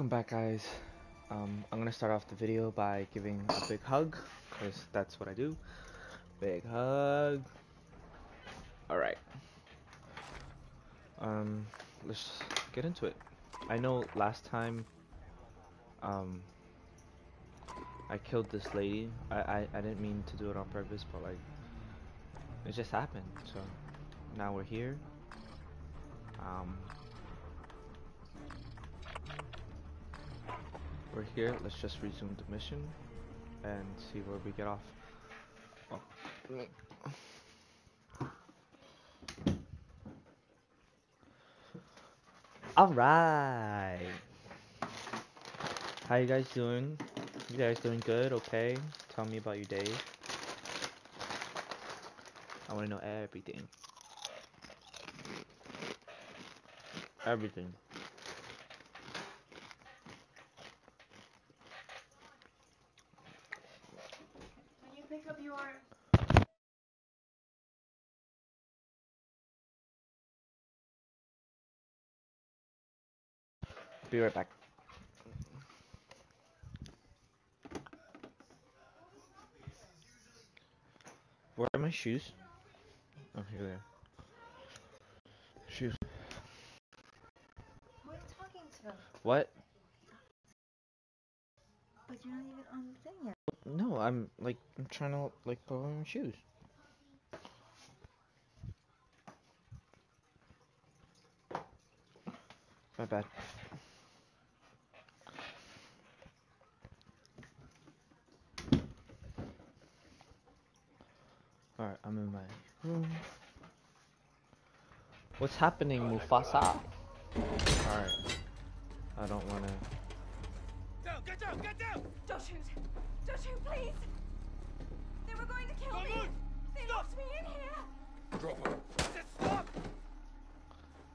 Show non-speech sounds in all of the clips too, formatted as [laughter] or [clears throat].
Welcome back guys. Um, I'm gonna start off the video by giving a big hug, because that's what I do. Big hug. Alright. Um, let's get into it. I know last time, um, I killed this lady. I, I, I didn't mean to do it on purpose, but like, it just happened. So, now we're here. Um, we're here. Let's just resume the mission and see where we get off. Oh. All right. How you guys doing? You guys doing good? Okay. Tell me about your day. I want to know everything. Everything. Can you pick up your Be right back. Where are my shoes? Oh, here they are. Shoes. Who are you talking to? What? But you're not even on the thing yet. No, I'm like I'm trying to like put on my shoes. My bad. Alright, I'm in my room. What's happening, oh, Mufasa? Alright. I don't wanna Down, get down, get down! Don't shoot! Don't shoot, please! They were going to kill Don't me! move! They Stop! locked me in here! Drop her. I stop!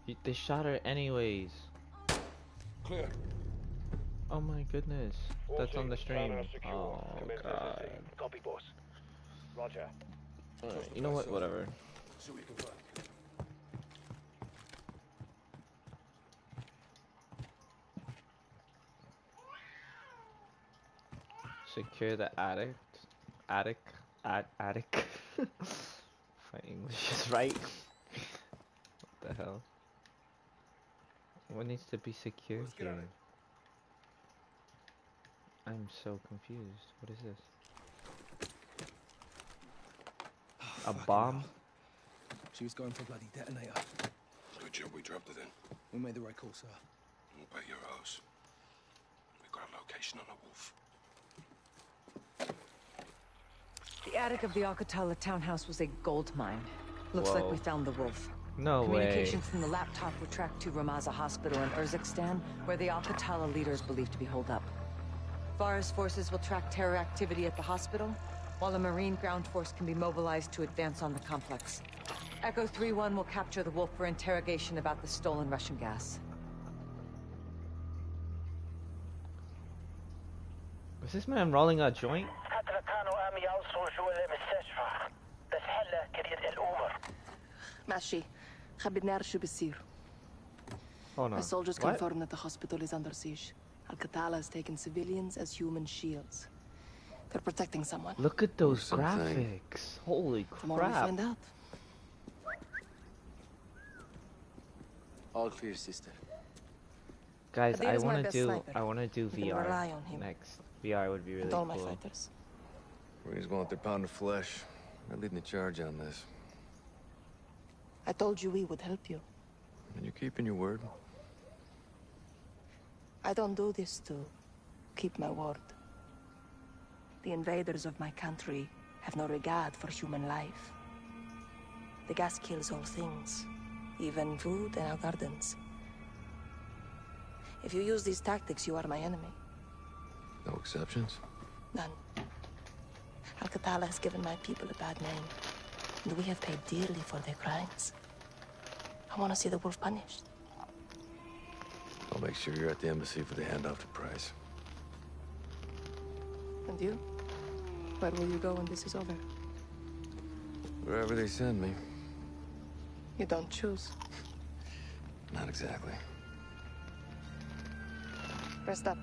Y- They shot her anyways. Clear. Oh my goodness. That's on the stream. Oh god. Copy, boss. Roger. Alright, you know what? Whatever. See what you can find. Secure the attic. Attic. At attic. my English is right. what the hell? What needs to be secured Let's get on here? I'm so confused. What is this? A bomb? hell. She was going for a bloody detonator. Good job we dropped it then. We made the right call, sir. We'll bet your house. We got a location on the wolf. The attic of the Al-Qatala townhouse was a gold mine. Looks like we found the wolf. No way. Communications from the laptop were tracked to Ramaza Hospital in Urzikstan, where the Al-Qatala leader is believed to be holed up. Farah's forces will track terror activity at the hospital, while a Marine ground force can be mobilized to advance on the complex. Echo 3-1 will capture the Wolf for interrogation about the stolen Russian gas. Was this man rolling a joint? ماشي خبرني نعرف Oh no. My soldiers confirm that the hospital is under siege. Al-Qatala has taken civilians as human shields. They're protecting someone. Look at those something. graphics. Holy crap. The more we crap. find out. All clear, sister. Guys, I want to do sniper. I want to do You can rely VR on him. next. VR would be really and all my cool. fighters. Marines want their pound of flesh. They're leading the charge on this. I told you we would help you. And you're keeping your word. I don't do this to keep my word. The invaders of my country have no regard for human life. The gas kills all things, even food and our gardens. If you use these tactics, you are my enemy. No exceptions. None. Al-Qatala has given my people a bad name, and we have paid dearly for their crimes. I want to see the wolf punished. I'll make sure you're at the embassy for the handoff to Price. And you? Where will you go when this is over? Wherever they send me. You don't choose. Not exactly. Rest up.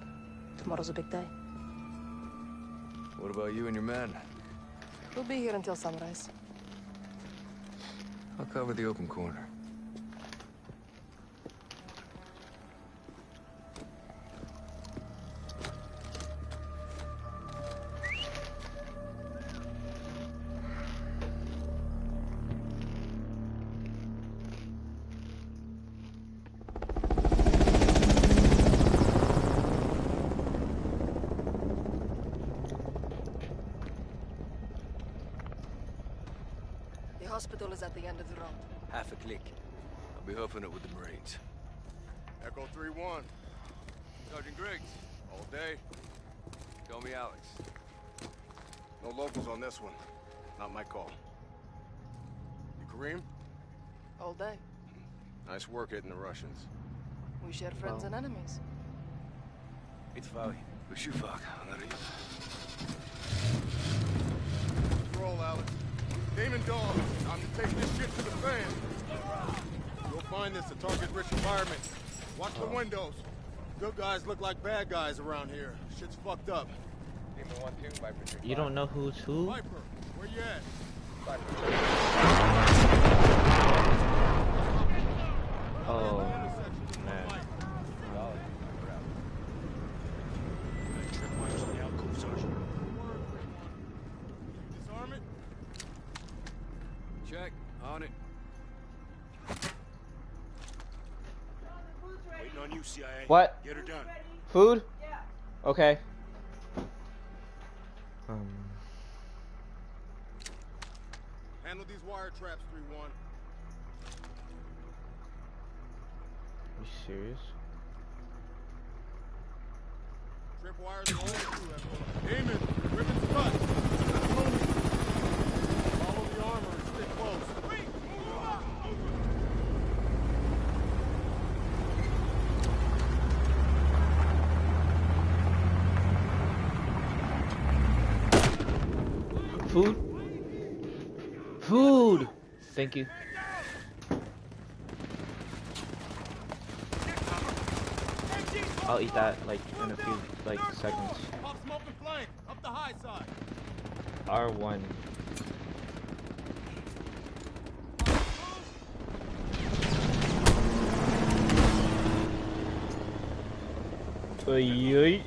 Tomorrow's a big day. What about you and your men? We'll be here until sunrise. I'll cover the open corner. Not my call. You Kareem? All day. Nice work hitting the Russians. We share friends and enemies. It's Valley. Ushufak. Roll, Alex. Demon Dog, time to take this shit to the fan. You'll find this a target-rich environment. Watch the windows. Good guys look like bad guys around here. Shit's fucked up. You don't know who's who? Viper, where you at? Oh, man. Disarm it. Check. On it. Waiting on you, CIA. What? Get her done. Food? Okay. Um, Food? Food! Thank you. I'll eat that like in a few like seconds. Pop smoke and flame. Up the high side. R1. Oy, oy.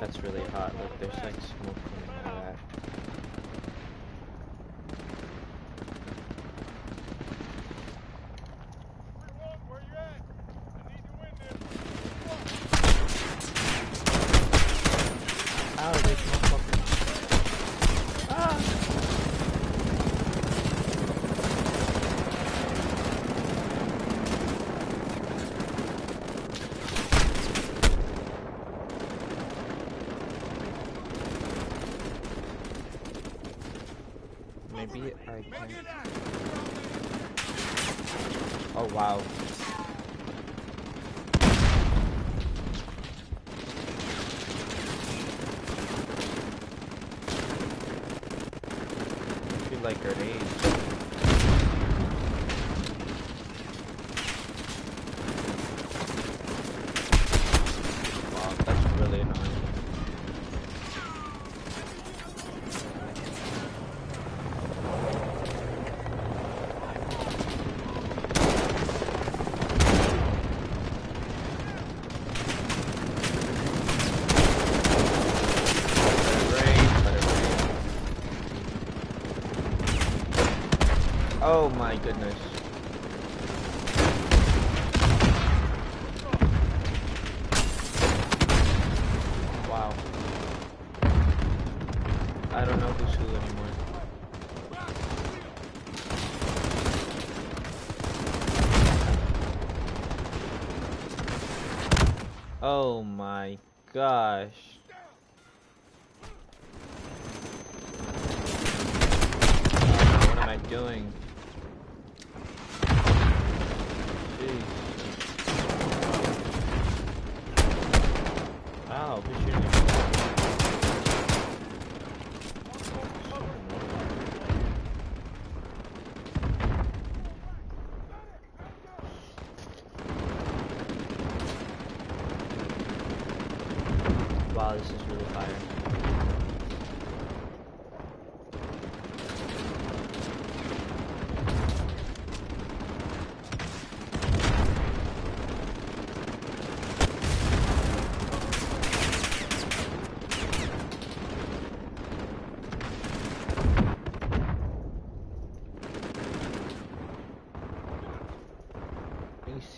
That's really hot. Look, there's like smoke Oh my gosh. What am I doing?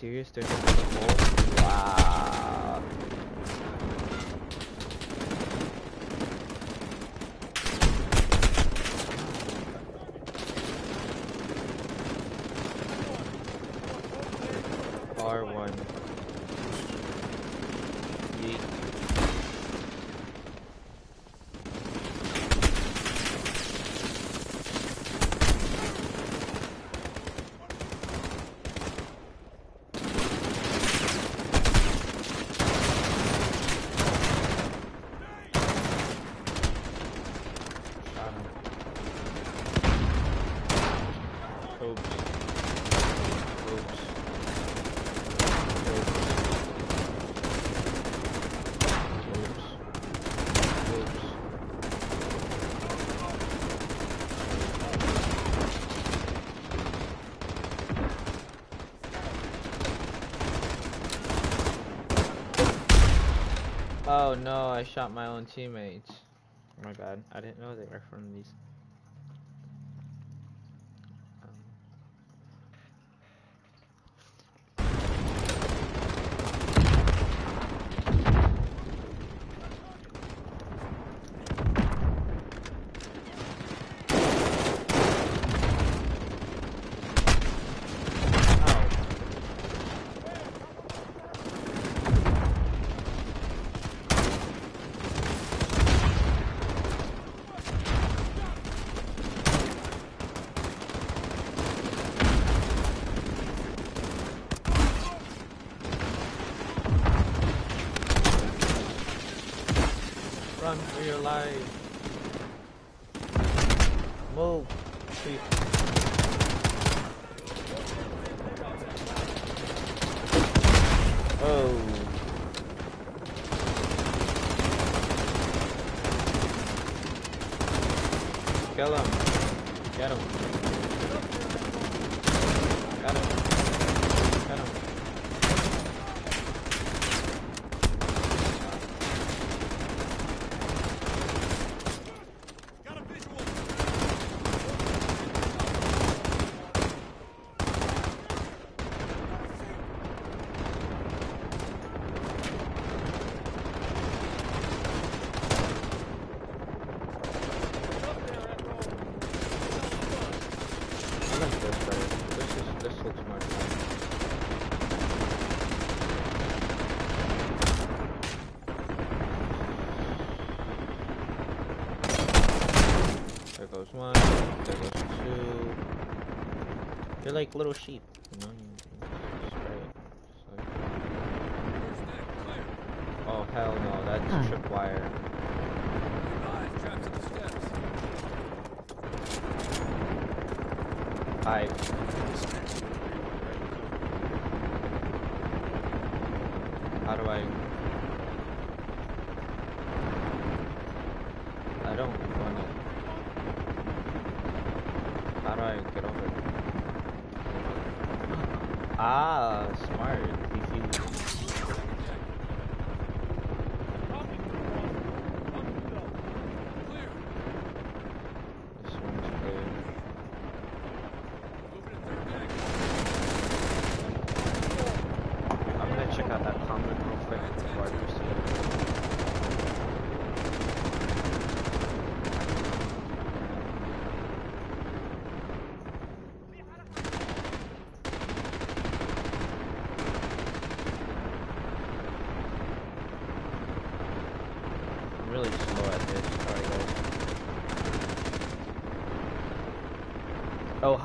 serious? They're Oh no, I shot my own teammates. Oh my bad, I didn't. Move, people. Oh. Kill him. Get him. like little sheep.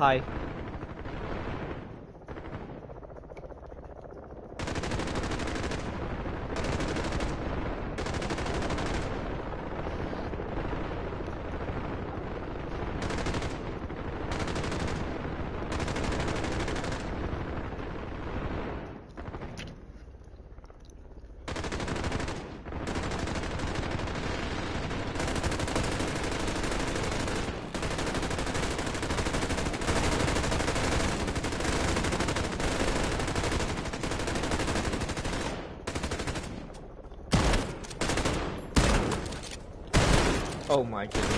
は。Oh my god.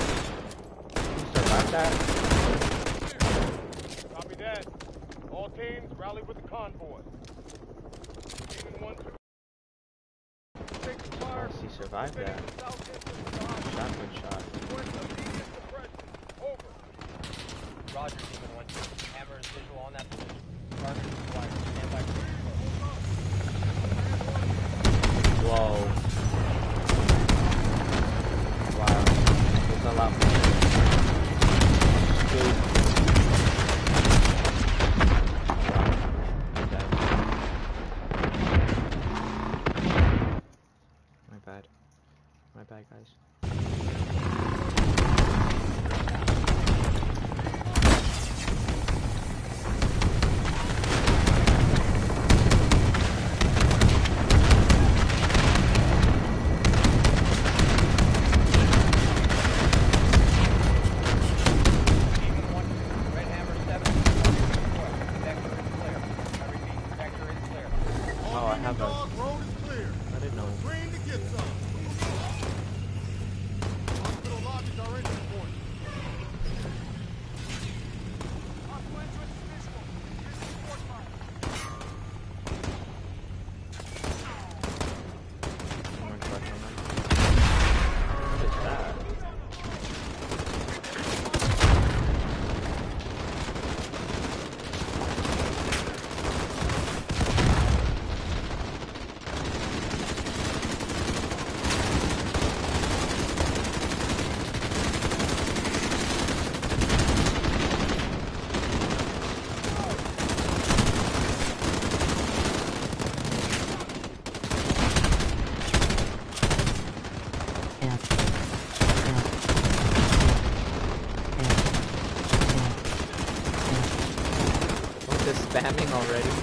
already.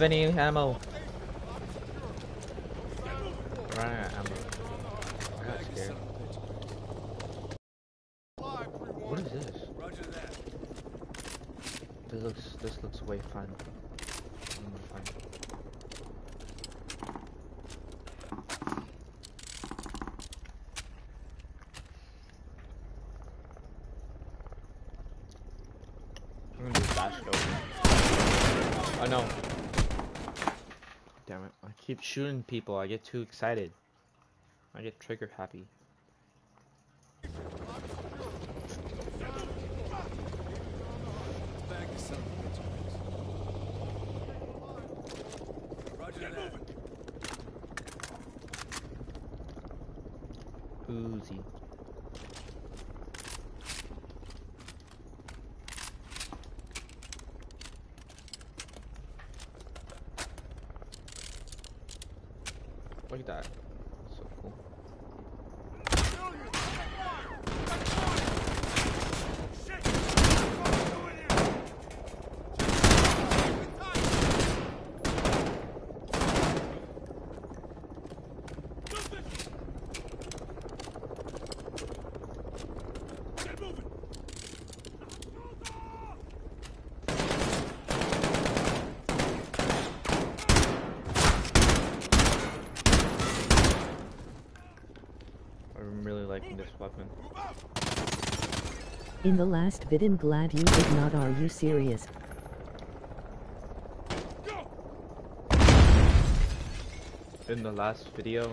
have any ammo. people. I get too excited. I get trigger happy. Oozy. Look at that. in the last vid and glad you did not are you serious? In the last video?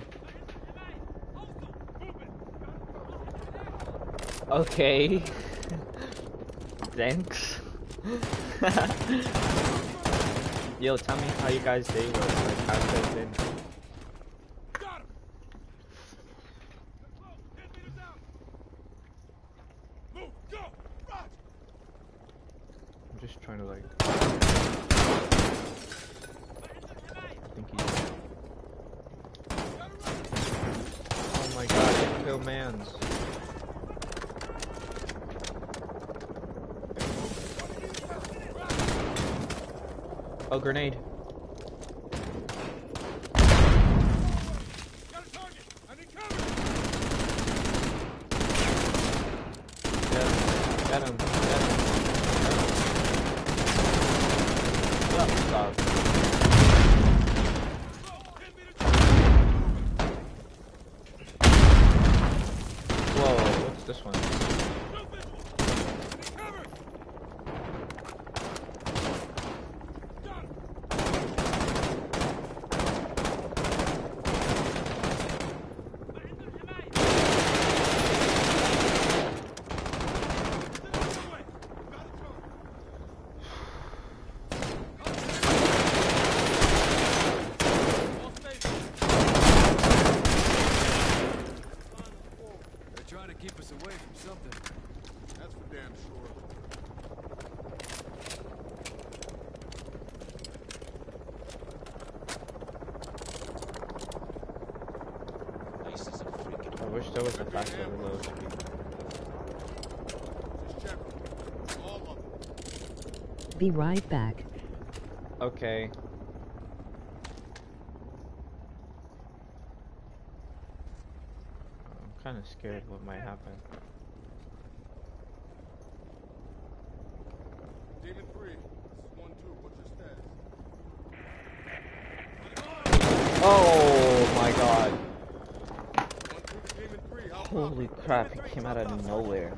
Okay. [laughs] Thanks. [laughs] Yo, tell me how you guys did. like how you guys. grenade. right back. Okay. I'm kind of scared what might happen. Demon 3, this is 1 2, what's your status? Oh my god. Holy crap, he came out of nowhere.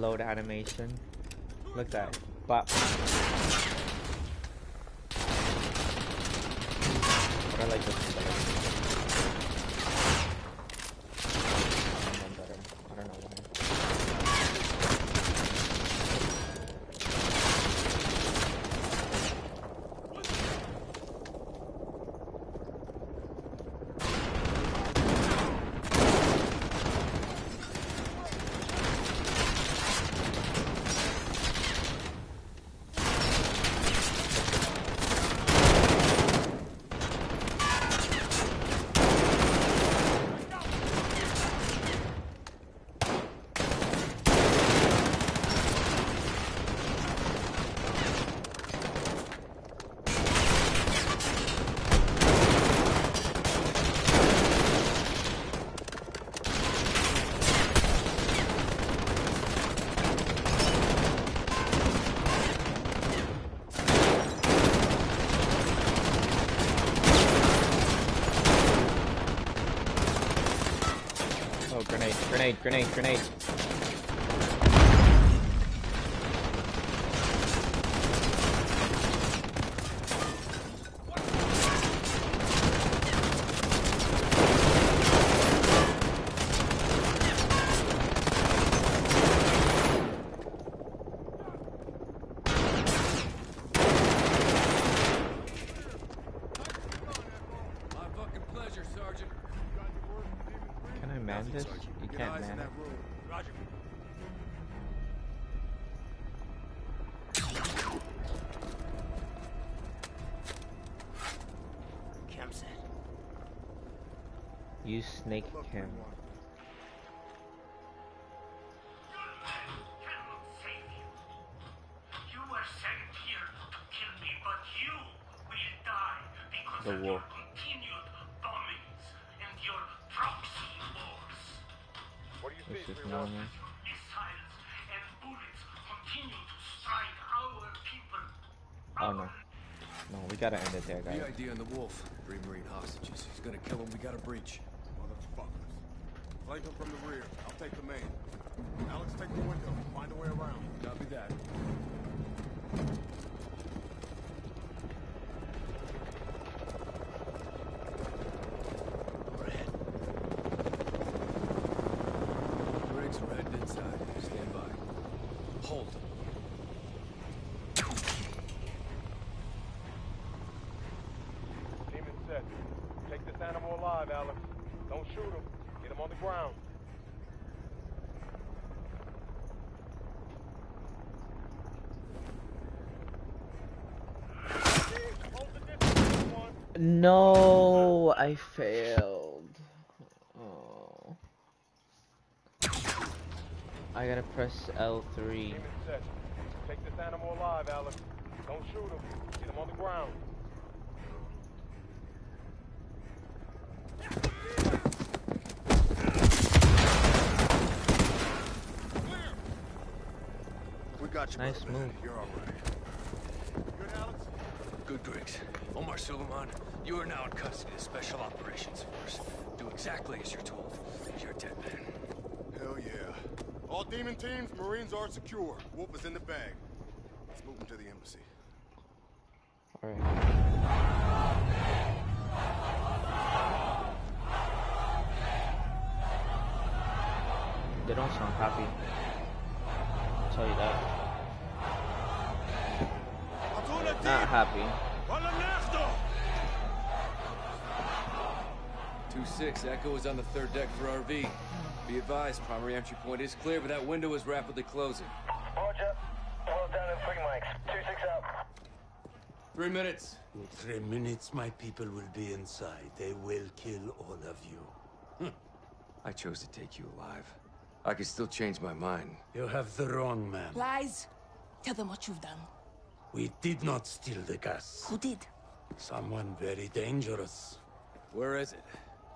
load animation. Look at that. grenade, grenade, grenade. And bullets continue to strike our people. Oh no. No, we gotta end it there, guys. The guys. idea on the wolf. Three Marine hostages. He's gonna kill him. We gotta breach. Flank them from the rear. I'll take the main. Alex, take the window. Find a way around. Copy that. Griggs, we're heading inside. Stand by. Hold. Demon set. Take this animal alive, Alex. Don't shoot him. Get him on the ground. No, I failed. Oh. I gotta press L3. Take this animal alive, Alex. Don't shoot him. Get him on the ground. We got you, Nice move. You're all right. Good, Alex? Good, Griggs. Omar Sulaman, you are now in custody of Special Operations Force. Do exactly as you're told. You're a dead man. Hell yeah. All demon teams, Marines are secure. Wolf is in the bag. Let's move him to the embassy. Alright. They don't sound happy. I'll tell you that. Not happy. 2-6, Echo is on the third deck for RV. Be advised, primary entry point is clear, but that window is rapidly closing. Roger. Well down in three mics. Two six out. Three minutes. In three minutes, my people will be inside. They will kill all of you. Hmm. I chose to take you alive. I could still change my mind. You have the wrong man. Lies. Tell them what you've done. We did not steal the gas. Who did? Someone very dangerous. Where is it?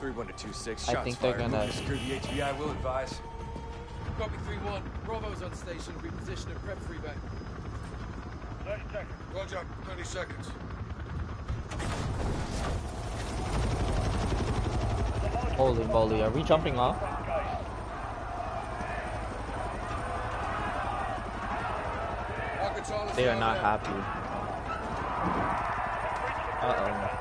3-1-2-6, I shots think they're fired. gonna- Move to secure the HVI, will advise. Copy 3-1. Bravo's on station. Reposition and prep for evac. 30 seconds. Roger. 30 seconds. Holy moly, are we jumping off? They are not happy. Uh-oh. Put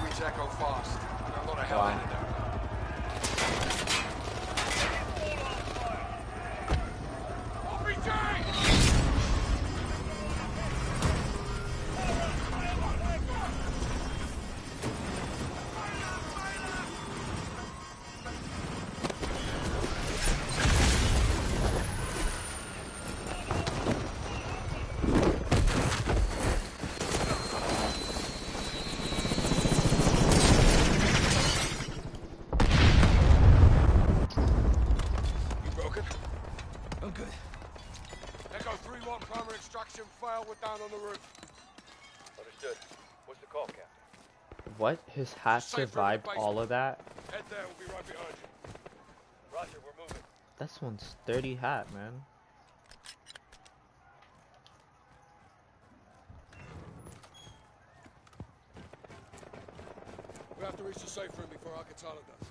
reach Echo fast. Got lot What? His hat Safer survived all of that? Head there. We'll be right behind you. Roger, we're moving. That's one sturdy hat, man. We have to reach the safe room before Al-Qatala does.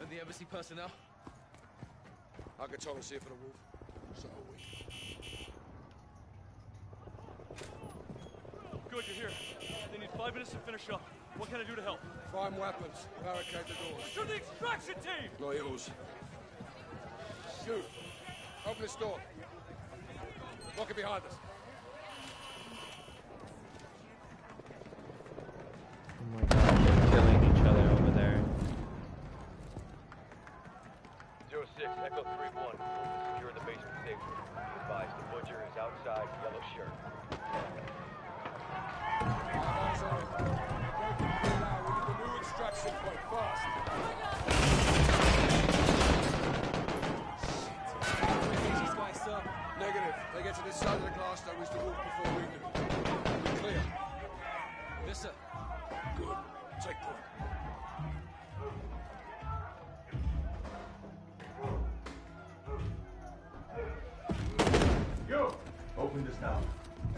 And the embassy personnel? Al-Qatala's here for the wolf. So are we. Good, you're here. They need five minutes to finish up. What can I do to help? Find weapons. Barricade the doors. To the extraction team! No use. You. Open this door. Lock it behind us. Oh my god, they're killing each other over there. Zero 06, Echo 3-1. Secure the basement safely. Be advised, the butcher is outside, yellow shirt. Eyes on it. Don't get too loud. We need the new extraction point fast. These guys, sir. Negative. They get to this side of the glass, they'll reach the roof before we do. We clear. Yes, sir. Good. Take point. You! Open this now. Uh,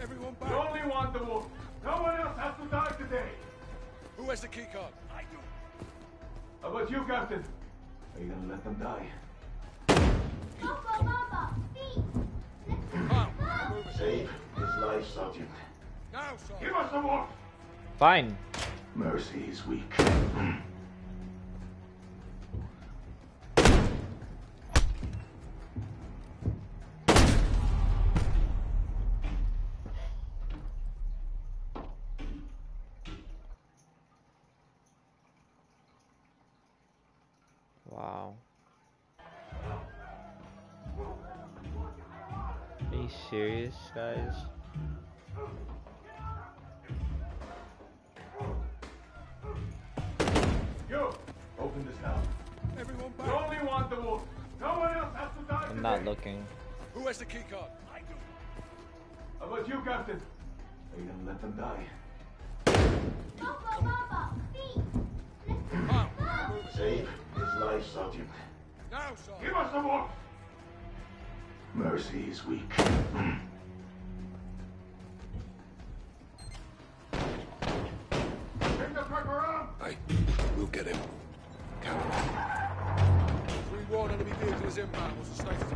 Everyone back. You only want the wolf. No one else has to die today. Who has the key card? I do. How about you, Captain? Are you gonna let them die? Save his life, Sergeant. Now, Sergeant. Give us the wolf! Fine. Mercy is weak. [clears throat] serious, guys? You! Open this now. Everyone You only want the wolf. No one else has to die I'm today. not looking. Who has the key card? I do. How about you, Captain? Are you gonna let them die? Now. Move it. Save his life, Sergeant. Now, Sergeant. Give us the wolf! Mercy is weak. Bring the truck around! Hey, we'll get him. Count on 3-1 enemy vehicle is inbound. What's the status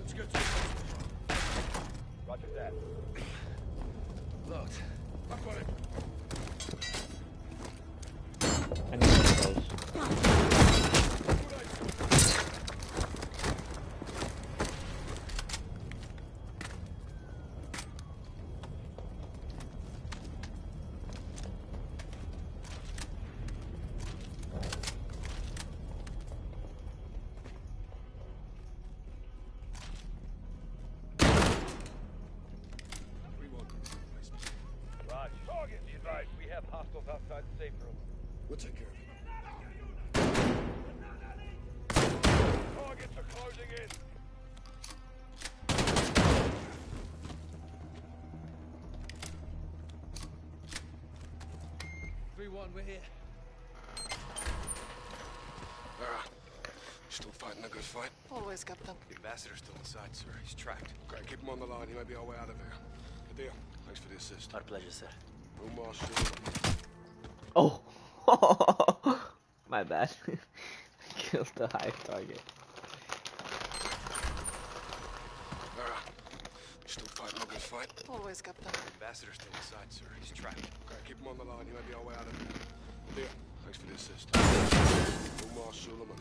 Let's it. Roger that. Locked. I've got it. One, we're here. Farah, still fighting a good fight? Always, Captain. The ambassador's still inside, sir. He's tracked. Great, keep him on the line. He may be our way out of here. Good deal. Thanks for the assist. Our pleasure, sir. Omar Sulaman. Oh! [laughs] My bad. [laughs] Killed the hive target. Farah, you still fighting a good fight? Always, Captain. Ambassador's still inside, sir. He's trapped. Okay, keep him on the line. He may be our way out of it. There. Thanks for the assist. Omar Sulaman.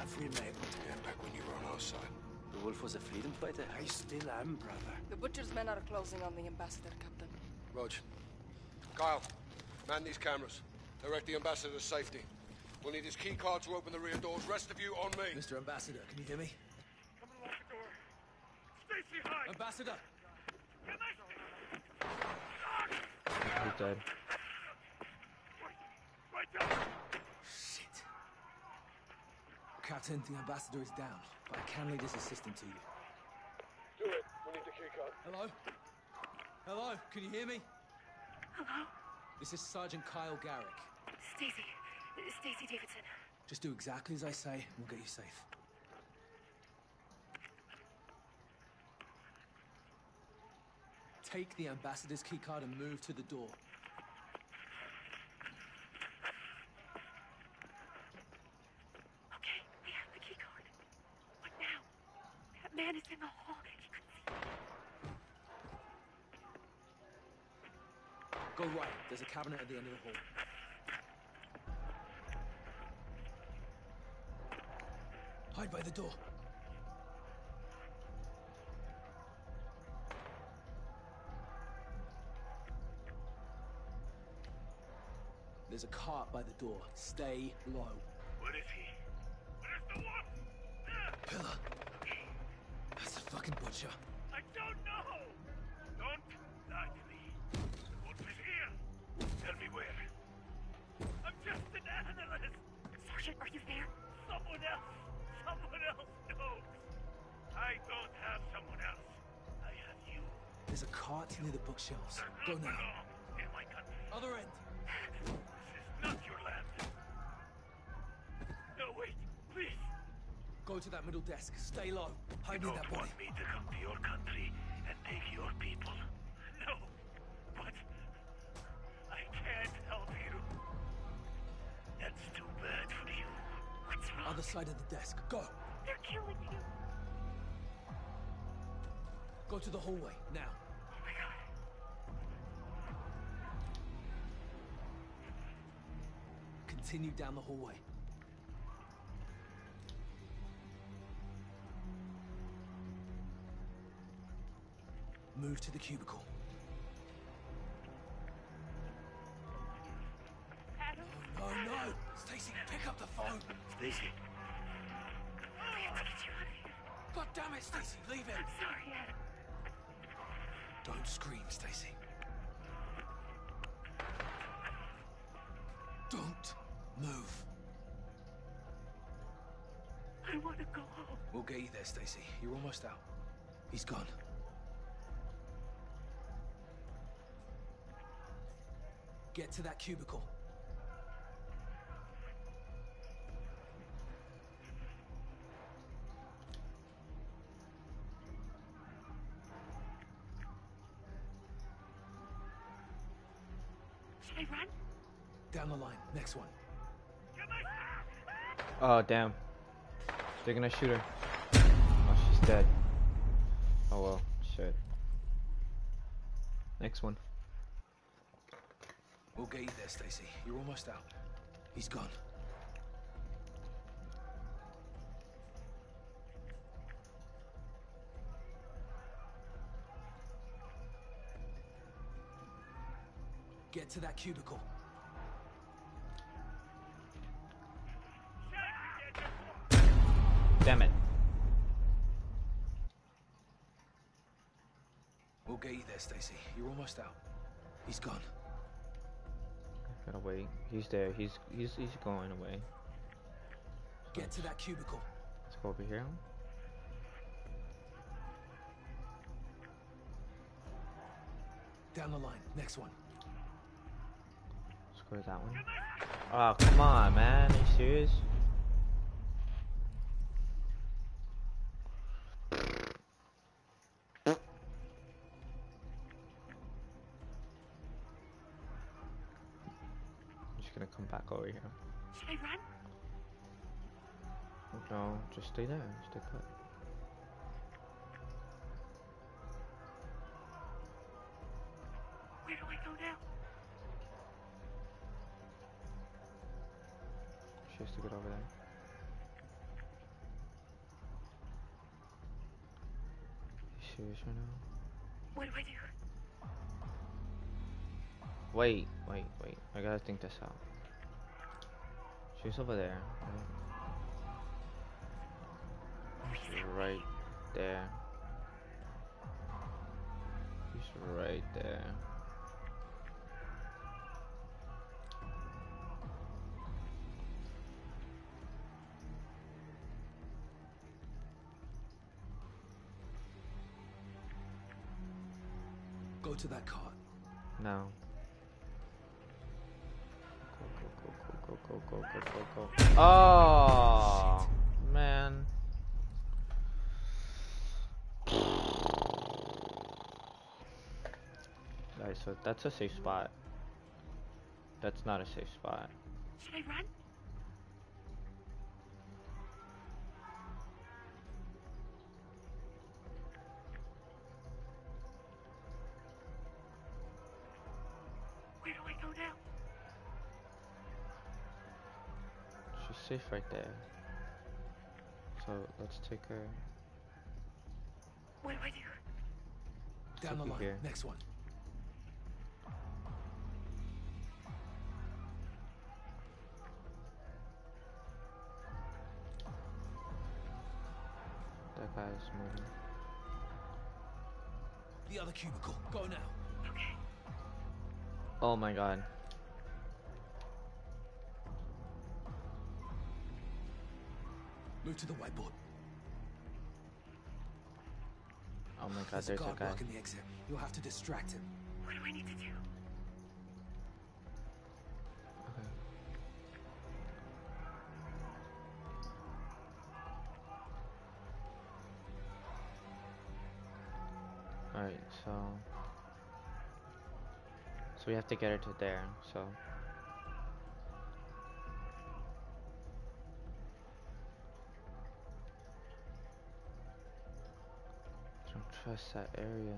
A free man. Yeah, back when you were on our side. The wolf was a freedom fighter? I still am, brother. The Butcher's men are closing on the ambassador, Captain. Rog. Kyle, man these cameras. Direct the ambassador's safety. We'll need his key card to open the rear doors. Rest of you on me. Mr. Ambassador, can you hear me? Coming along the door. Stacy Hyde! Ambassador! He's dead. Right down! Shit. Captain, the ambassador is down, but I can lead his assistant to you. Do it. We need the key card. Hello? Hello? Can you hear me? Hello? This is Sergeant Kyle Garrick. Stacy. Stacy Davidson. Just do exactly as I say, and we'll get you safe. Take the ambassador's keycard and move to the door. Okay, we have the key card. What now? That man is in the hall. He could see. Go right. There's a cabinet at the end of the hall. Hide by the door. There's a cart by the door. Stay low. Where is he? Where's the wolf? Pillar. That's the fucking butcher. I don't know! Don't lie to me. The wolf is here. Tell me where. I'm just an analyst. Sergeant, are you there? Someone else. Someone else knows. I don't have someone else. I have you. There's a cart near the bookshelves. Go now. In my country. Other end. Go to that middle desk. Stay low. Hide you don't that body. want me to come to your country and take your people. No. But I can't help you. That's too bad for you. What's wrong? Other side of the desk. Go. They're killing you. Go to the hallway now. Oh my god. Continue down the hallway. Move to the cubicle. Adam? No, oh, no! Stacy, pick up the phone! Stacy. We have to get you out of here. God damn it, Stacy, leave him! I'm sorry, Adam. Don't scream, Stacy. Don't move. I want to go home. We'll get you there, Stacy. You're almost out. He's gone. Get to that cubicle. Should I run? Down the line. Next one. Oh, damn. They're gonna shoot her. Oh, she's dead. Oh well, shit. Next one. We'll get you there, Stacy. You're almost out. He's gone. Get to that cubicle. Damn it. We'll get you there, Stacy. You're almost out. He's gone. Gotta wait. He's there. He's he's he's going away. Get to that cubicle. Let's go over here. Down the line. Next one. Let's go to that one. Oh come on, man. Are you serious? Over here. Should I run? No, just stay there. Stay put. Where do I go now? She has to get over there. You serious right now? What do I do? Wait, wait, wait. I gotta think this out. She's over there. Right, She's right there. She's right there. Go to that cart. No. Go, go, go, go. Oh, man. Alright, so that's a safe spot. That's not a safe spot. Should I run? Safe right there. So let's take her. What do I do? Down the line. here. Next one. That guy's moving. The other cubicle. Go now. Okay. Oh my god. To the whiteboard. Oh my god, There's, there's a a guard guy. blocking the exit. You'll have to distract him. What do I need to do? Alright, so. So we have to get her to there, so. Trust that area.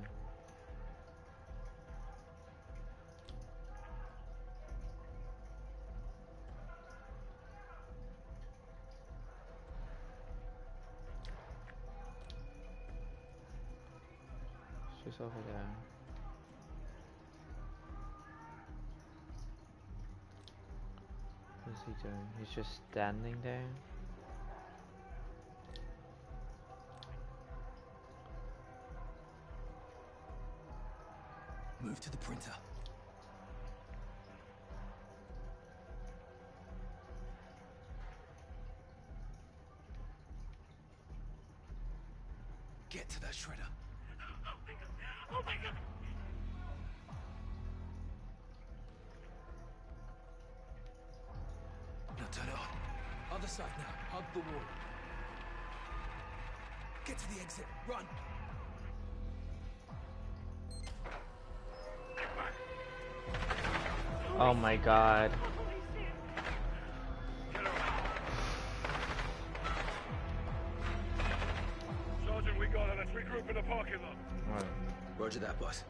She's over there. What's he doing? He's just standing there? Run. Oh my god. Sergeant, we got it. Let's regroup in the parking lot. Alright, Roger that, boss.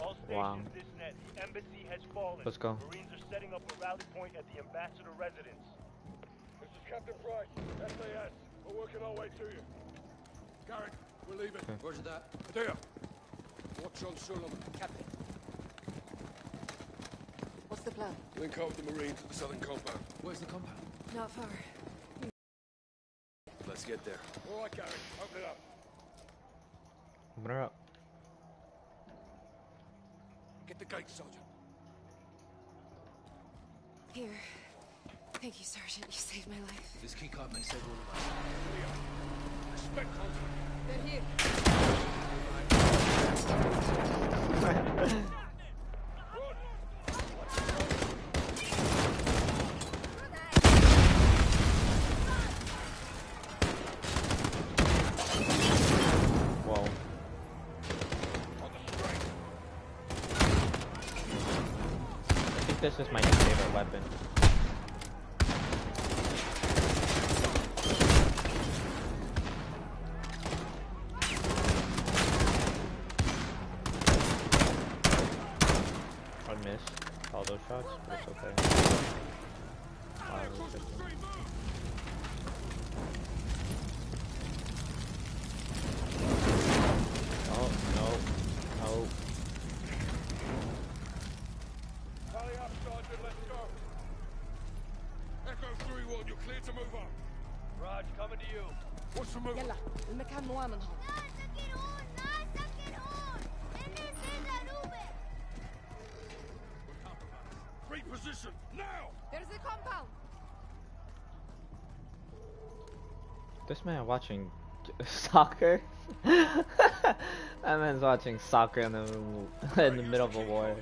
All Wow. stations, this net. The embassy has fallen. Let's go. Marines are setting up a rally point at the ambassador residence. This is Captain Price, SAS. We're working our way to you. Garrick, we're leaving. Roger that. There. Watch on Solomon. Captain. What's the plan? Link up with the Marines at the southern compound. Where's the compound? Not far. Let's get there. All right, Garrick. Open it up. Open her up. Get the gate, Sergeant. Here. Thank you, Sergeant. You saved my life. This keycard may save all of us. Respect contact. They're here. [laughs] This man watching [laughs] soccer? [laughs] that man's watching soccer in the [laughs] in the middle of a war.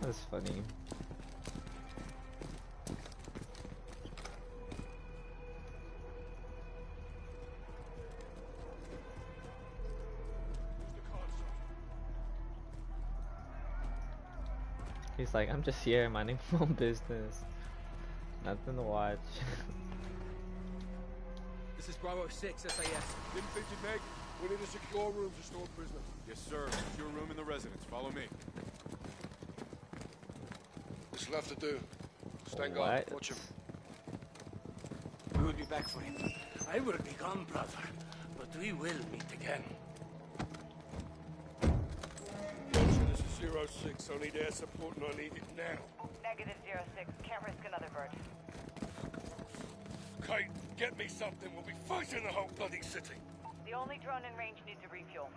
That's funny. He's like, I'm just here minding my own business. Nothing to watch. This is Bravo 6 SIS. Didn't think you'd make it. We need a secure room to store prisoners. Yes, sir. Secure room in the residence. Follow me. What's left to do? Stand guard. What? Watch him. We will be back for him. I will be gone, brother, but we will meet again. Roger, this is Zero Six. I need air support and I need it now. Negative zero six. Can't risk another bird. Kate, get me something. We'll be fighting the whole bloody city. The only drone in range needs a refuel.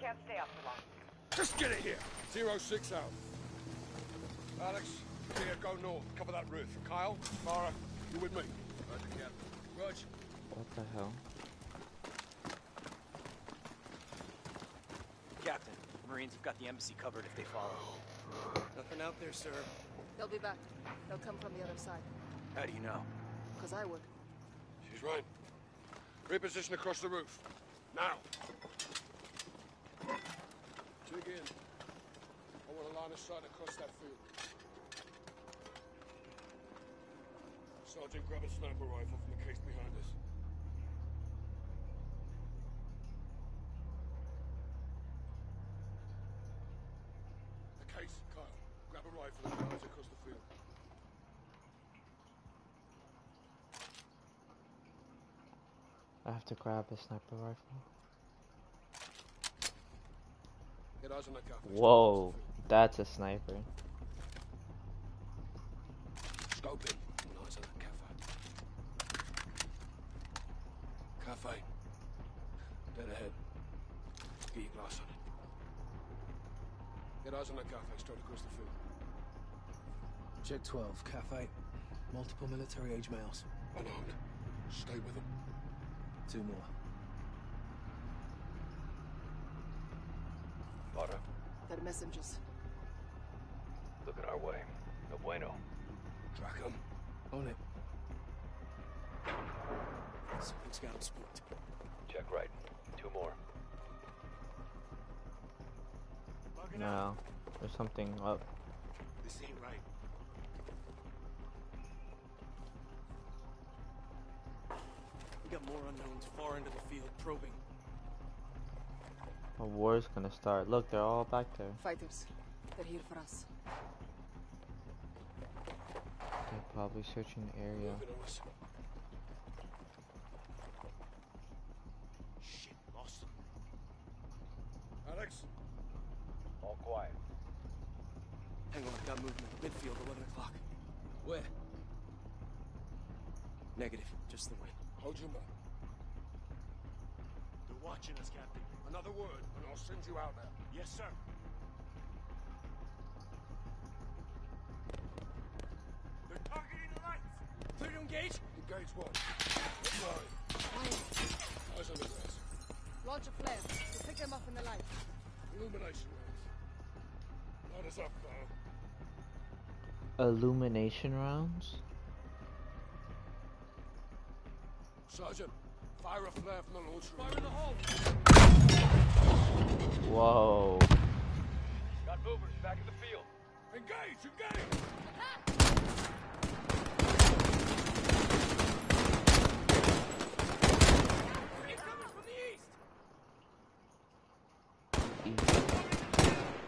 Can't stay up for long. Just get it here. Zero Six out. Alex, clear, go north. Cover that roof. Kyle, Mara, you with me? Roger, Captain. Roger. what the hell? Captain, Marines have got the embassy covered if they follow. Nothing out there, sir. They'll be back. They'll come from the other side. How do you know? Because I would. She's right. Reposition across the roof. Now. Dig in. I want a line of sight across that field. Sergeant, grab a sniper rifle from the case behind us. The case, Kyle. Grab a rifle and charge across the field. I have to grab a sniper rifle. Get eyes on that guy. Whoa, that's a sniper. Scope in. On that cafe. Cafe. Dead ahead. Get your glass on it. Get eyes on that cafe straight across the field. Check 12, cafe. Multiple military age males. Unarmed. Stay with them. Two more. Potter, They're messengers. looking our way. No bueno. Track them. On it. Something's got him spooked. Check right. Two more. No, there's something up. We got more unknowns far into the field probing. A war's gonna start. Look, they're all back there. Fighters. They're here for us. They're probably searching the area. Moving on us. Shit, lost them. Alex, All quiet. Hang on, I got movement. Midfield, 11 o'clock. Where? Negative, just the wind. Hold your mouth. They're watching us, Captain. Another word, and I'll send you out there. Yes, sir. They're targeting the lights. Clear to engage? Engage one. Let's. Eyes on the grass. Launch a flare. We'll pick them up in the light. Illumination rounds. Light us up, Kyle. Illumination rounds? Sergeant, fire a flare from the launch room. Fire in the hole! Whoa. Got movers back in the field. Engage! Engage!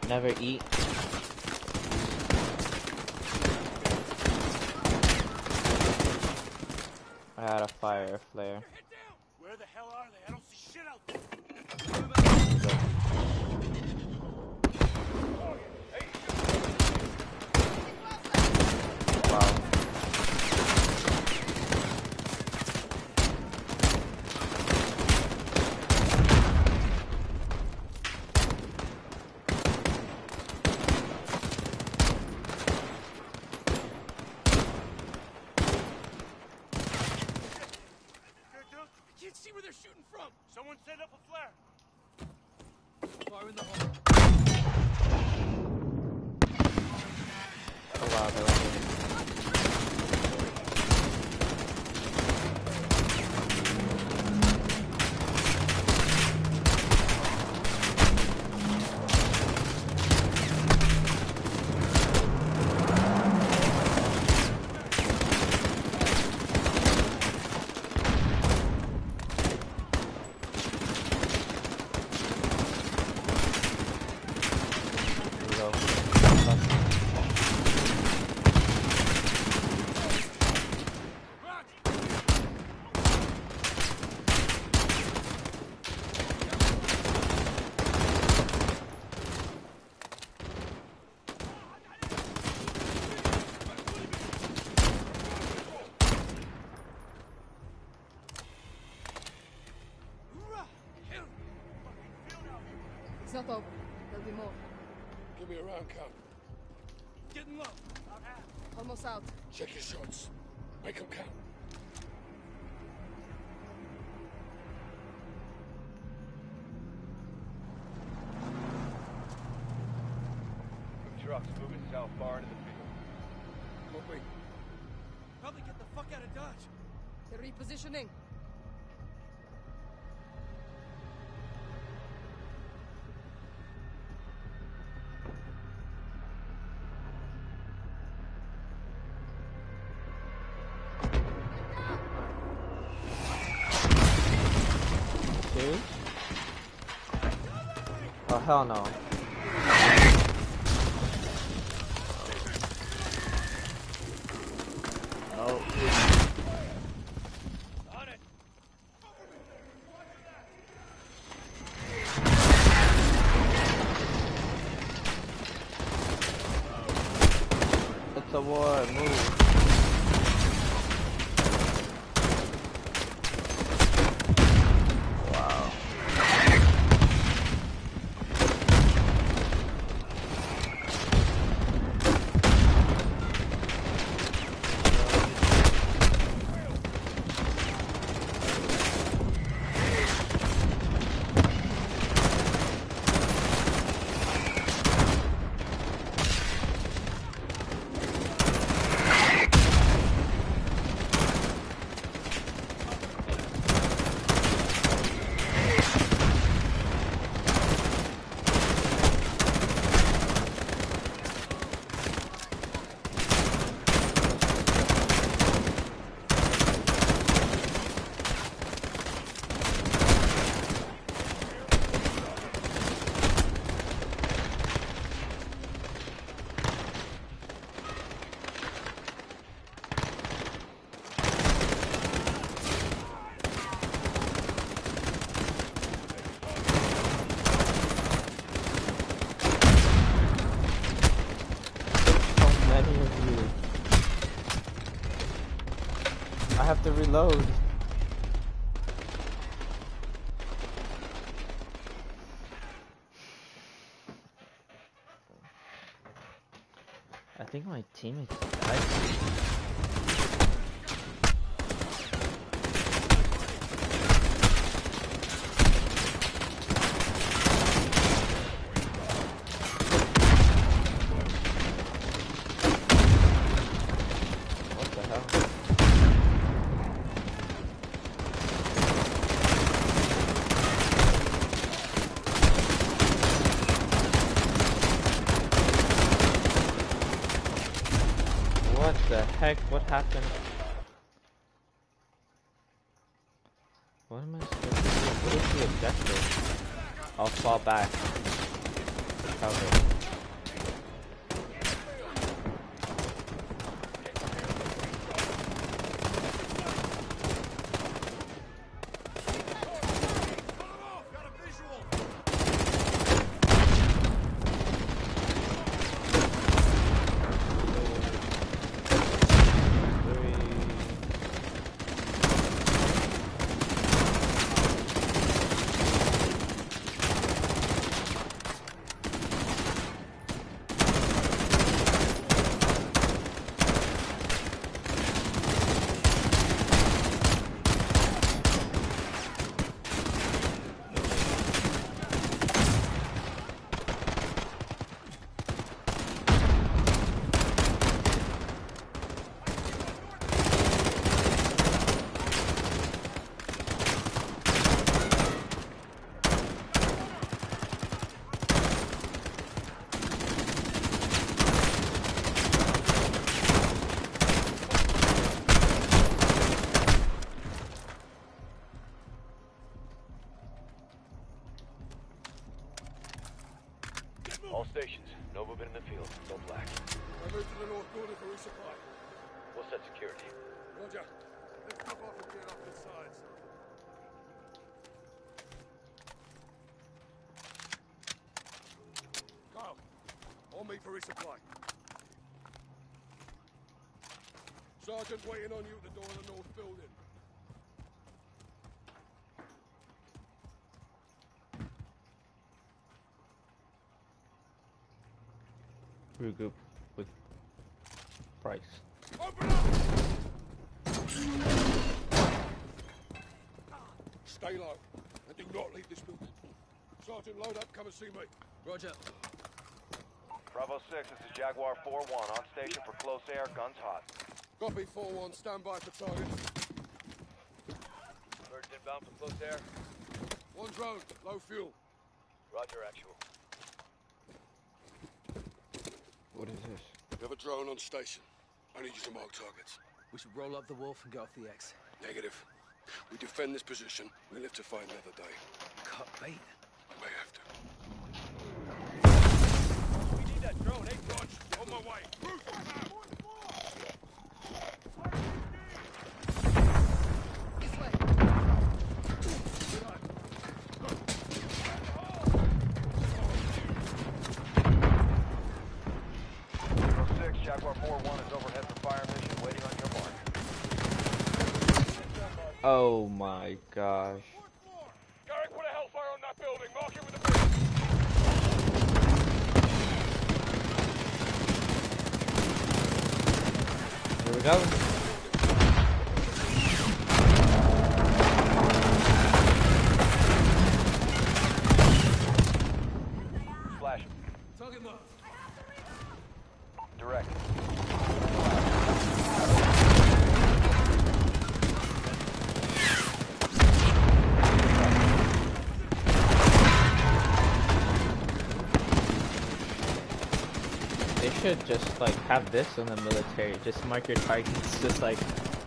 Never eat. I had a fire flare. Where the hell are they? I don't see shit out there. Wow. Repositioning. Serious? Oh hell no. It's a war, move. Wow. So many of you. I have to reload. I think my teammates Sergeant waiting on you at the door of the north building. Regroup with Price. Stay low and do not leave this building. Sergeant, load up. Come and see me. Roger. Bravo 6, this is Jaguar 4-1. On station for close air, guns hot. Copy 4-1. Stand by for target. Birds inbound for close air. One drone. Low fuel. Roger, actual. What is this? We have a drone on station. I need you to mark targets. We should roll up the wolf and get off the X. Negative. We defend this position. We live to fight another day. Cut bait. May have to. We need that drone, eh? hey, Dodge. On my way. This way. Zero 6, Jaguar 4-1 is overhead for fire mission, waiting on your mark. Oh my gosh. Garrick, put a hellfire on that building. Mark it with a Here we go. Just like have this in the military. Just mark your targets just like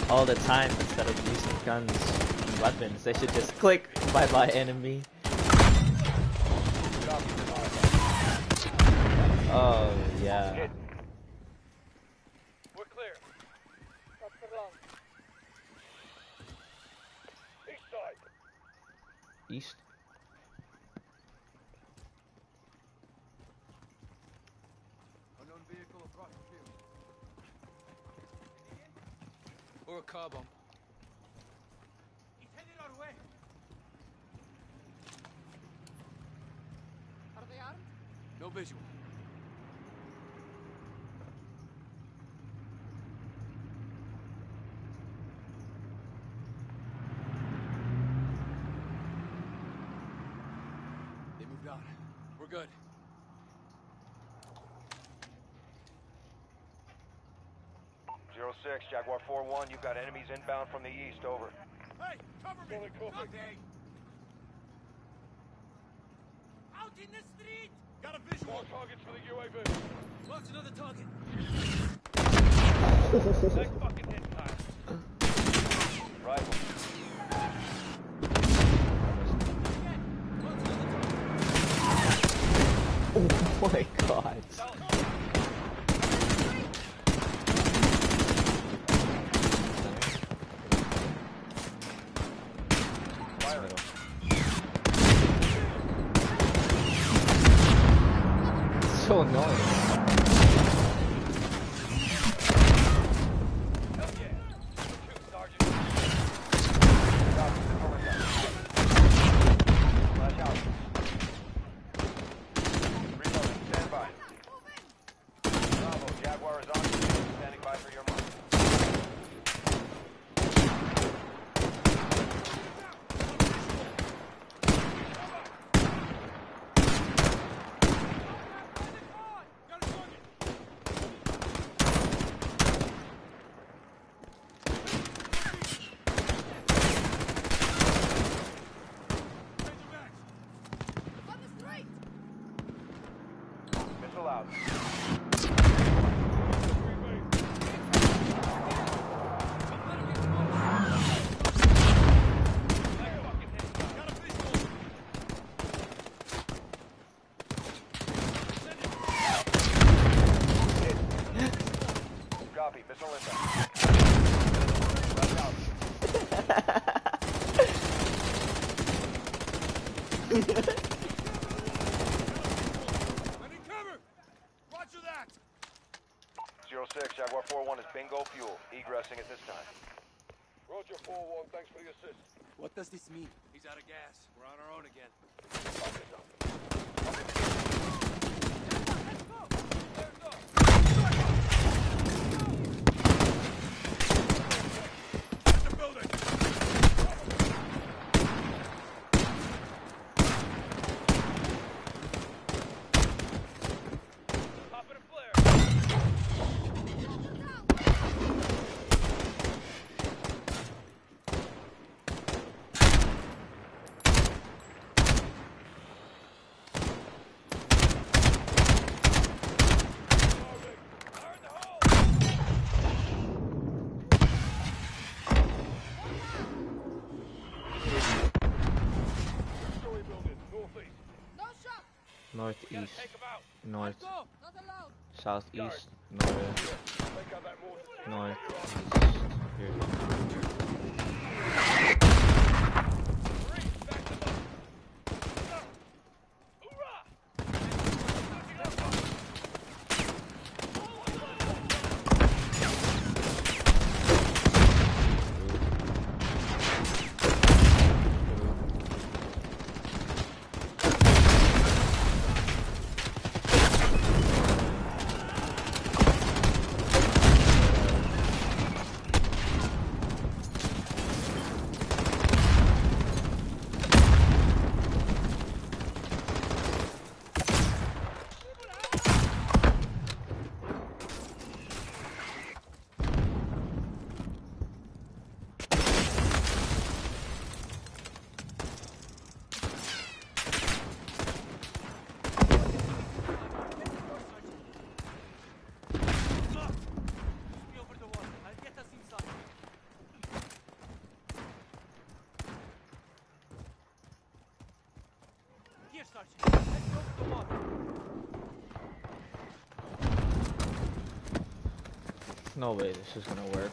all the time instead of using guns and weapons. They should just click bye bye enemy. Oh yeah. We're clear. East side. East. Unknown vehicle across the field. Or a car bomb. He's headed our way. Are they armed? No visual. 6. Jaguar 4-1, you've got enemies inbound from the east. Over. Hey, cover me! Nothing! Out in the street! Got a visual! More targets for the UAV. Marked another target. Next fucking hit time. Oh my god. addressing at this time. Roger 4-1, thanks for the assist. What does this mean? southeast. No way this is gonna work.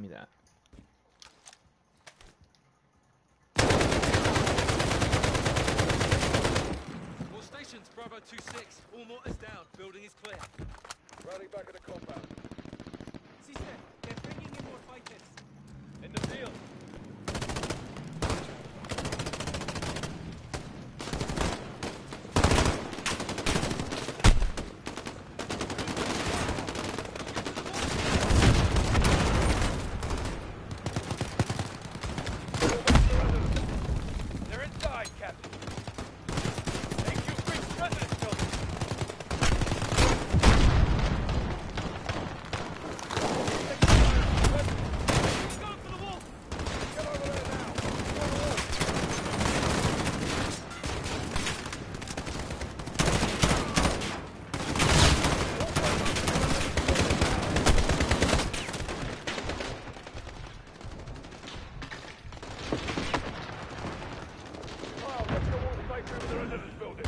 Me that. All stations, Bravo 2-6. All mortars down. Building is clear. Rally back at the compound. Sister, they're bringing in more fighters. In the field. They're inside, Captain. AQ breached residence building. Wow, let's go on site through the residence building.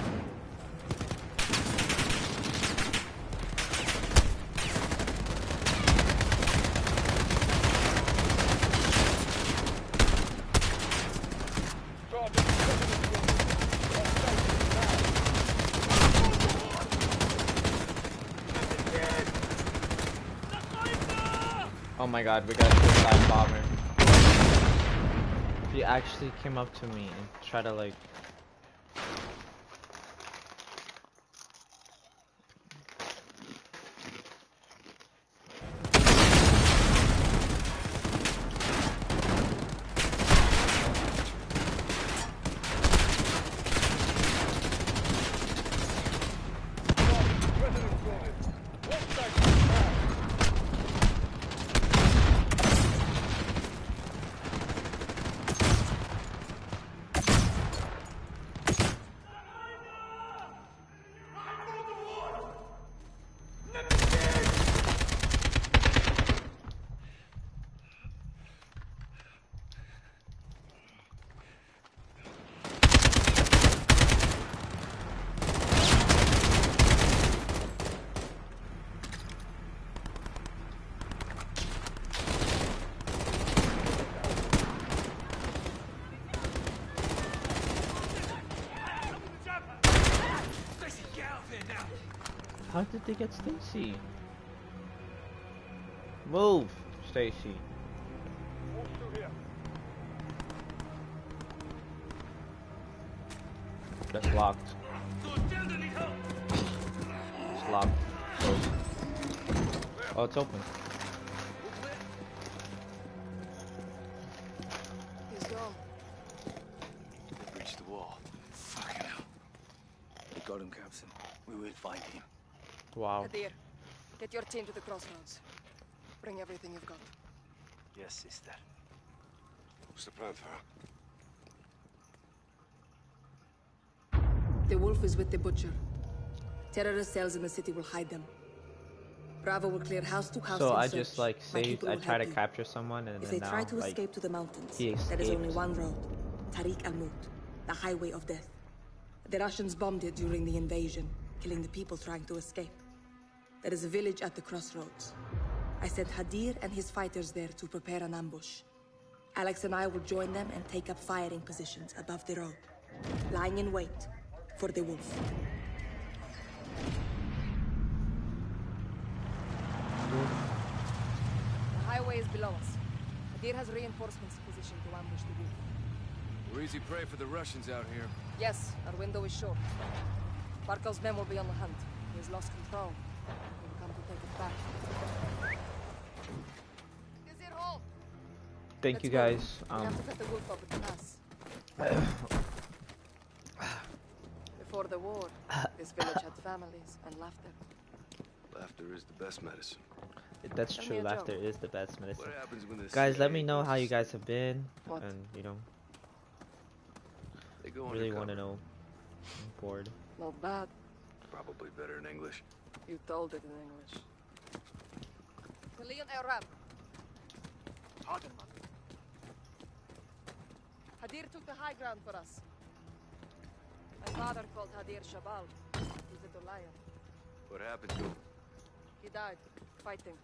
Oh my god, we got a bomber. He actually came up to me and tried to like Stacy, get out of here now. How did they get Stacy? Move, Stacy. That's locked. It's locked. Oh, it's open. Wow. Hadir, get your team to the crossroads. Bring everything you've got. Yes, sister. What's the plan, Farah? The wolf is with the butcher. Terrorist cells in the city will hide them. Bravo will clear house to house. So I search. just like My saved. I try to you. capture someone, and If then they now try to like escape to the mountains, he there is only one road Tariq al Mut, the highway of death. The Russians bombed it during the invasion, killing the people trying to escape. There is a village at the crossroads. I sent Hadir and his fighters there to prepare an ambush. Alex and I will join them and take up firing positions above the road, lying in wait for the wolf. The highway is below us. Hadir has reinforcements positioned to ambush the wolf. We're easy prey for the Russians out here. Yes, our window is short. Barkov's men will be on the hunt. He has lost control. He will come to take it back. Is it home? Thank Let's you guys. we Um, have to cut the wolf up at. Before the war, this village had families and laughter. Laughter is the best medicine. that's Tell true. Laughter joke. is the best medicine. What happens when the Guys, let me know how you guys have been, What? and you know, They go really want to know. I'm bored. Not bad. Probably better in English. You told it in English. Kalian Arab. Hadir took the high ground for us. My father called Hadir Shabal. He's a lion. What happened to him? He died fighting.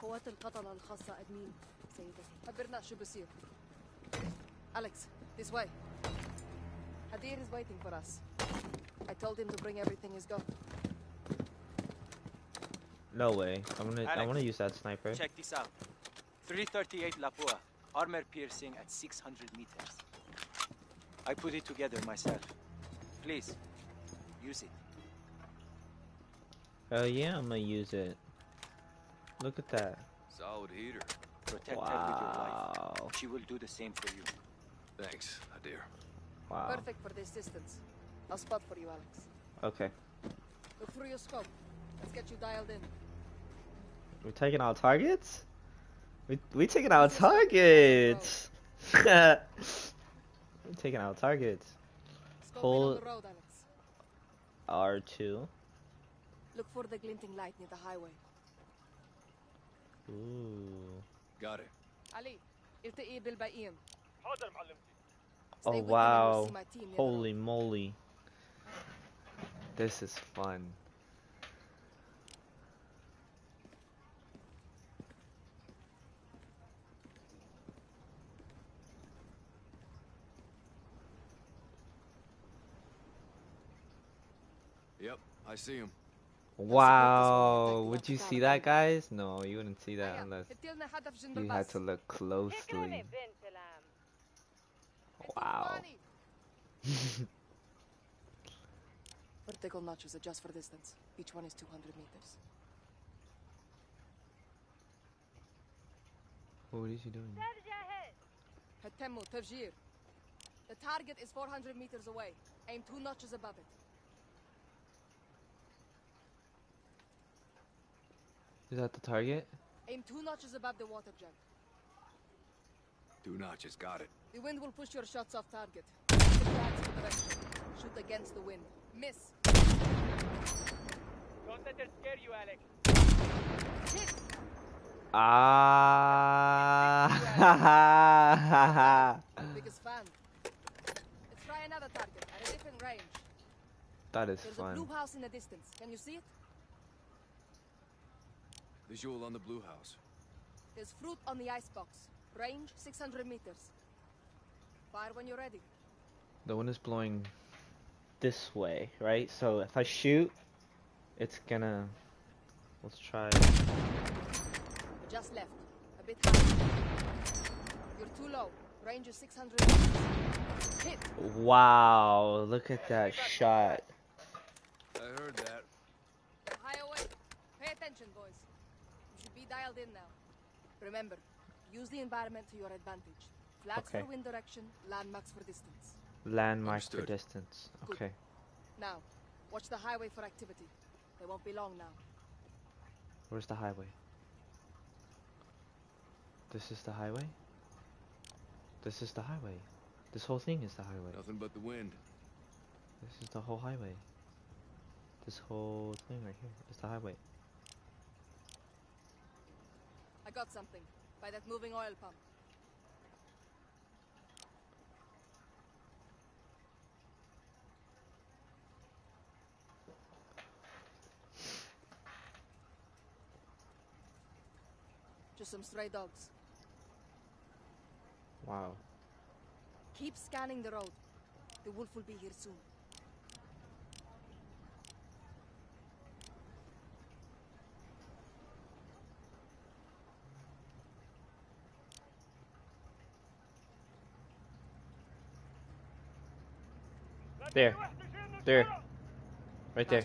قوات القتلة الخاصة أدمين سيدي خبرنا شو بصير Alex, this way. Hadir is waiting for us. I told him to bring everything he's got. no way. I'm gonna. I want to use that sniper. Check this out. 338 Lapua, armor piercing at 600 meters. I put it together myself. Please, use it. Hell yeah, I'm gonna use it. Look at that. Solid heater. Protect her with your Wow. life. She will do the same for you. Thanks, Hadir. Wow. Perfect for this distance. I'll spot for you, Alex. Okay. Look through your scope. Let's get you dialed in. We're taking our targets? We we taking our targets. [laughs] we're taking our targets. Hold R2. Look for the glinting light near the highway. Ooh. Got it. Ali, Oh wow. Holy moly. This is fun. I see him. Wow, would you see that, guys? No, you wouldn't see that unless you had to look closely. Wow. Vertical [laughs] notches adjust for distance. Each one is 200 meters. What is he doing? The target is 400 meters away. Aim two notches above it. Is that the target? Aim two notches above the water jet. Two notches, got it. The wind will push your shots off target. Check the flags for direction. Shoot against the wind. Miss. Don't let her scare you, Alex. Ah. Biggest fan. Let's try another target at a different range. that is There's a blue house in the distance. Can you see it? Visual on the blue house. There's fruit on the icebox. Range 600 meters. Fire when you're ready. The wind is blowing this way, right? So if I shoot, it's gonna. Let's try. Just left. A bit high. You're too low. Range is 600 meters. Hit. Wow! Look at that shot. I heard that. High away. Pay attention, boys. You should be dialed in now. Remember, use the environment to your advantage. Flags Okay. for wind direction, landmarks for distance. Landmark for Understood. distance. Good. Okay. Now, watch the highway for activity. They won't be long now. Where's the highway? This is the highway? This is the highway. This whole thing is the highway. Nothing but the wind. This is the whole highway. This whole thing right here is the highway. I got something. By that moving oil pump. Just some stray dogs. Wow. Keep scanning the road. The wolf will be here soon. There. There. Right there.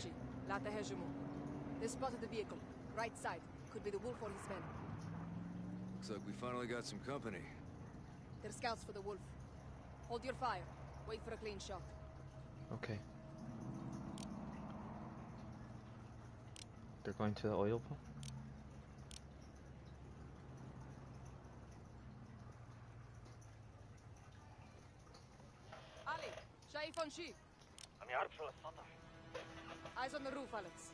They spotted the vehicle. Right side. Could be the wolf or his men. Looks like we finally got some company. They're scouts for the wolf. Hold your fire. Wait for a clean shot. Okay. They're going to the oil pump? Eyes on the roof, Alex.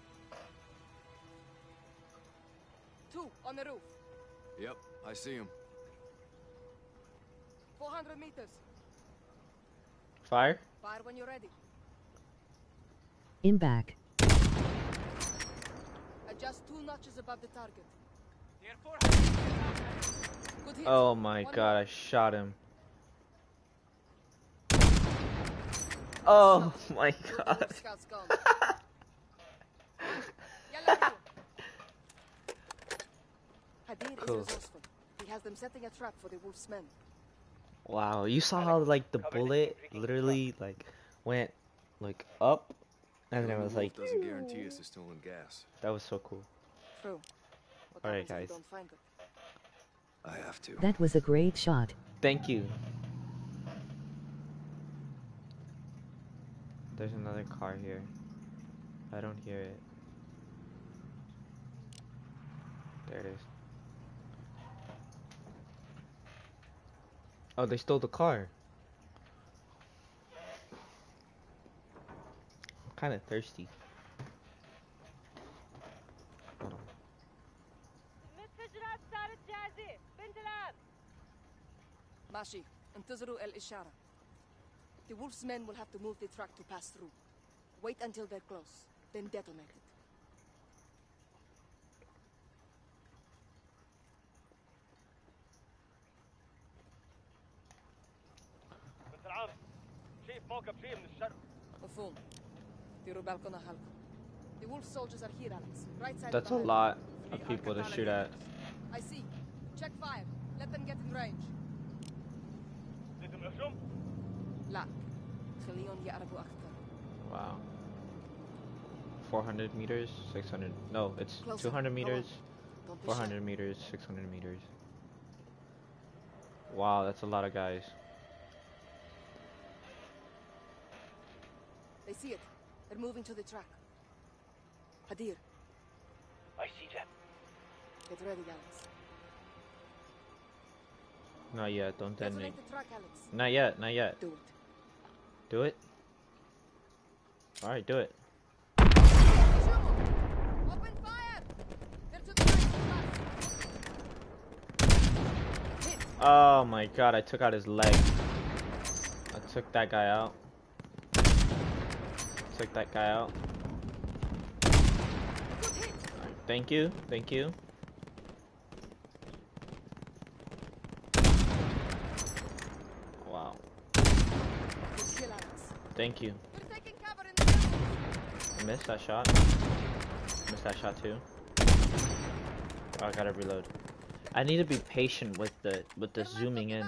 Two on the roof. Yep, I see him. 400 meters. Fire. Fire when you're ready. In back. Adjust two notches above the target. Oh my god. I shot him. Oh my god. Scout's gone. [laughs] Hadir is Cool. He has them setting a trap for the wolf's men. Wow, you saw how like the bullet literally like went like up and then it was like doesn't guarantee us the stolen gas. that was so cool. True. Alright guys. we don't find it? I have to. That was a great shot. Thank you. There's another car here. I don't hear it. There it is. Oh, they stole the car. I'm kind of thirsty. Hold on. المتفجرات صارت جاهزة بنت الآن ماشي انتظروا الإشارة. The wolf's men will have to move the truck to pass through. Wait until they're close, then detonate it. بنت العم شايف موكب شيء من الشرق مفهوم. ديروا بالكم حالكم. The wolf soldiers are here, Alex. Right side That's a behind. lot of people to shoot at. I see. Check fire. Let them get in range. بدهم يهجم لا. خليهم يقربوا أكثر. Wow. 400 meters, 600. No, it's Closer. 200 Go meters, on. Don't be 400 meters, 600 meters. Wow, that's a lot of guys. They see it. They're moving to the track. Hadir, I see them get ready, Alex. Not yet, don't detonate. Detonate the track, Alex. Not yet, not yet. Do it. Do it? Alright, do it. Oh my god, I took out his leg. I took that guy out. Took that guy out. Alright, thank you, thank you. Wow, Good kill, Alex. Thank you. I missed that shot. Missed that shot too. Oh, I gotta reload. I need to be patient with the with the zooming in.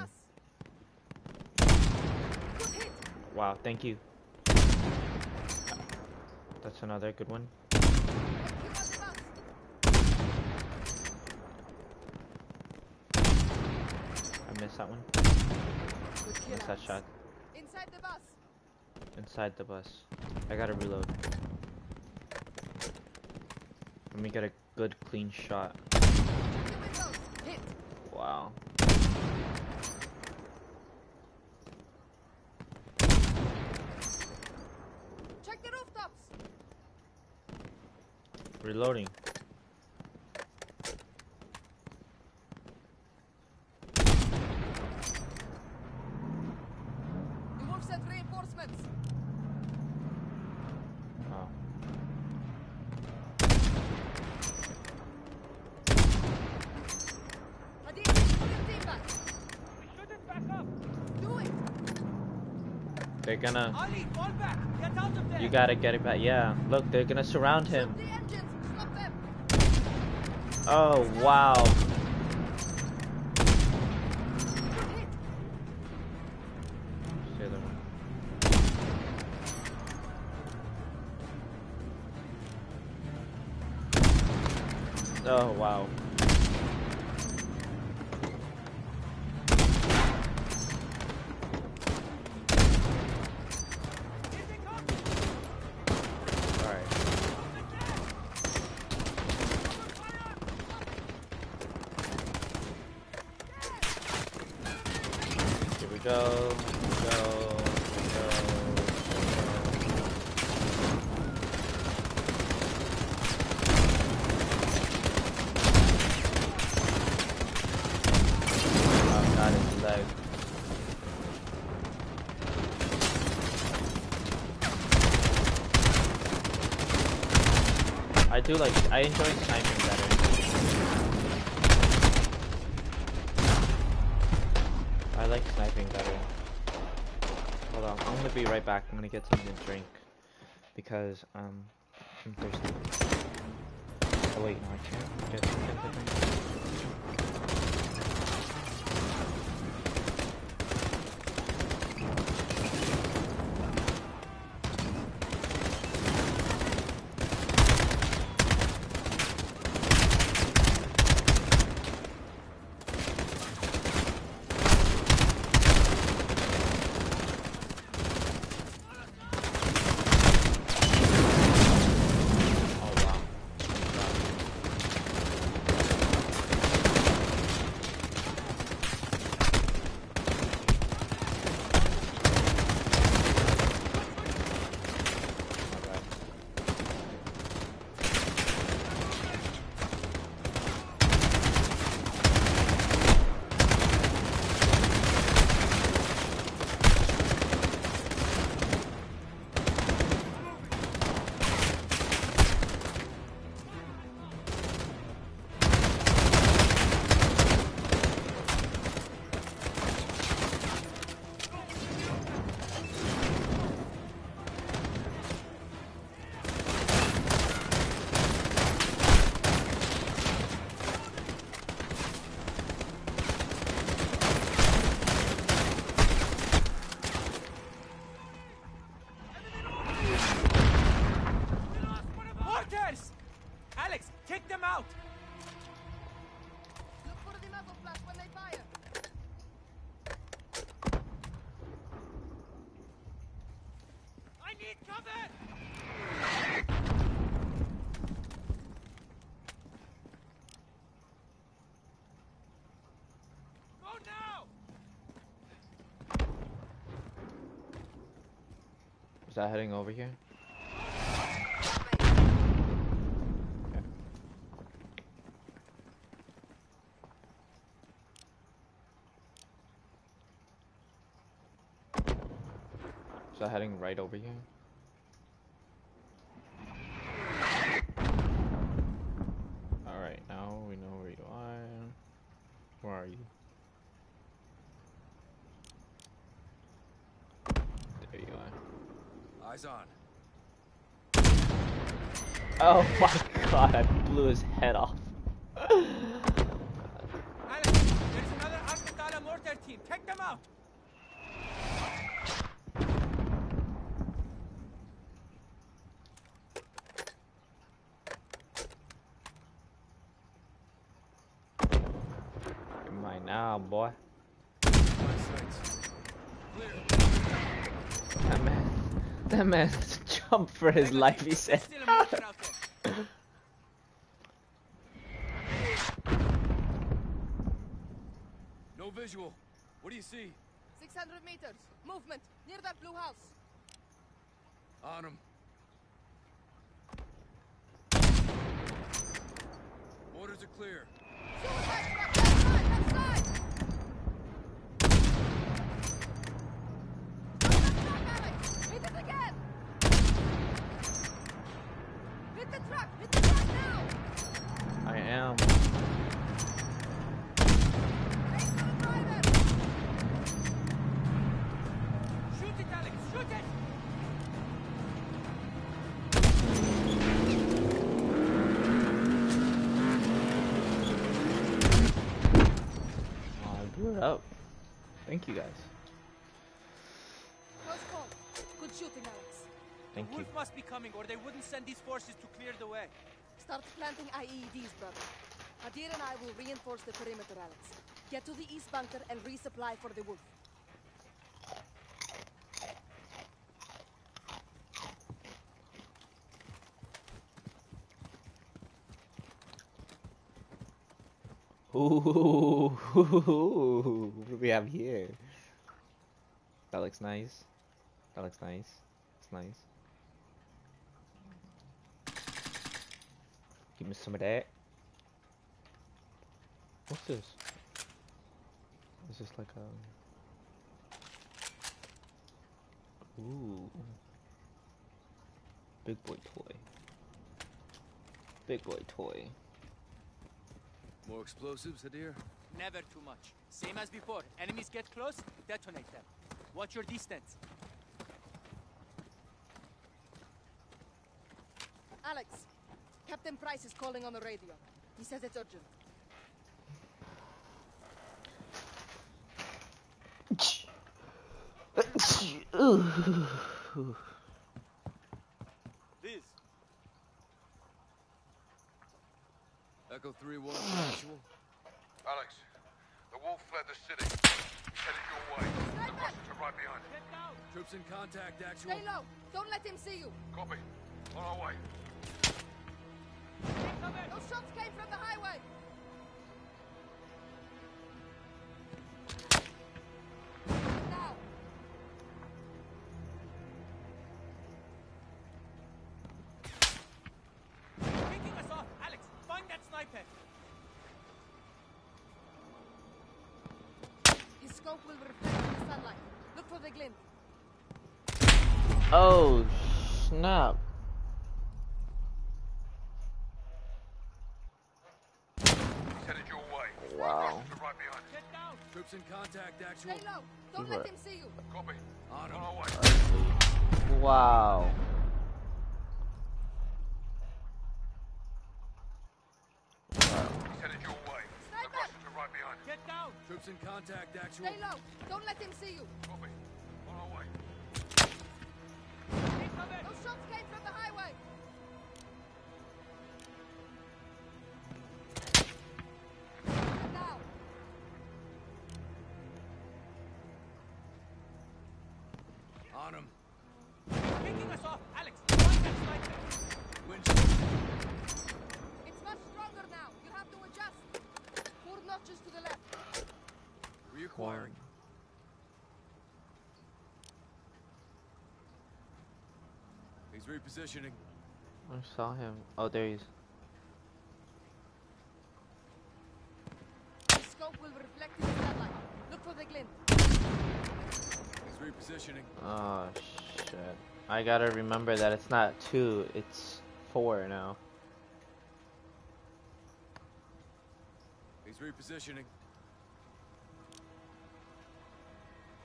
Wow, thank you. That's another good one. I missed that one. Missed that shot. Inside the bus. Inside the bus. I gotta reload. Let me get a good clean shot. Check the windows. Hit. Wow. Check the rooftops. Reloading. The wolf sent reinforcements. Oh. Hadir, pull your team back. shoot it back up Do it. They're gonna. Ali, fall back! Get out of there! You gotta get it back. Yeah. Look, they're gonna surround him. The engines. Stop them. Oh wow. do like I enjoy sniping better. I like sniping better. Hold on, I'm gonna be right back. I'm gonna get something to drink because um I'm thirsty. Oh wait, no, I can't get something to. That heading over here? Is that heading right over here? Alright, now we know where you are. Where are you? There you are. Eyes on. Oh [laughs] my god, I blew his head off. Alex, there's another Al-Qatala mortar team. Take them out! Mine now, boy. That man, that man [laughs] jumped for his life, he said. Still a mortar out there. No visual. What do you see? 600 meters. Movement. Near that blue house. On him. Mortars are clear. Suicide trap left side, left side. Left side, Alex. Hit it again. Hit the truck. Hit the truck now. I am. Up. Thank you guys. Must be coming, or they wouldn't send these forces to clear the way. Start planting IEDs, brother. Hadir and I will reinforce the perimeter, Alex. Get to the east bunker and resupply for the wolf. Ooh, what [laughs] do we have here? That looks nice. That looks nice. It's nice. Give me some of that. What's this? Is this like a... Ooh. Big boy toy. Big boy toy. More explosives, Hadir? Never too much. Same as before. Enemies get close, detonate them. Watch your distance. Alex, Captain Price is calling on the radio. He says it's urgent. Liz. Echo 3-1 actual. Alex, the wolf fled the city. He's headed your way. The Russians are right behind. Troops in contact, actual. Stay low. Don't let him see you. Copy. On our way. Those shots came from the highway. Now. Picking us off! Alex, find that sniper! His scope will reflect the sunlight. Look for the glint. Oh, snap. He's headed your way. Wow. Russians are right behind. Troops in contact, actual. Stay low. Don't Keep let it. him see you. Copy. On On our way. Wow. He's headed your way. The Russians are right behind. Get down! Troops in contact, actual. Stay low. Don't let him see you. Copy. On our way. Those shots came from the highway. Adjust. Four notches to the left. Reacquiring. He's repositioning. I saw him. Oh, there he is. His scope will reflect in the sunlight. Look for the glint. He's repositioning. Oh, shit. I gotta remember that it's not two, it's four now. Repositioning.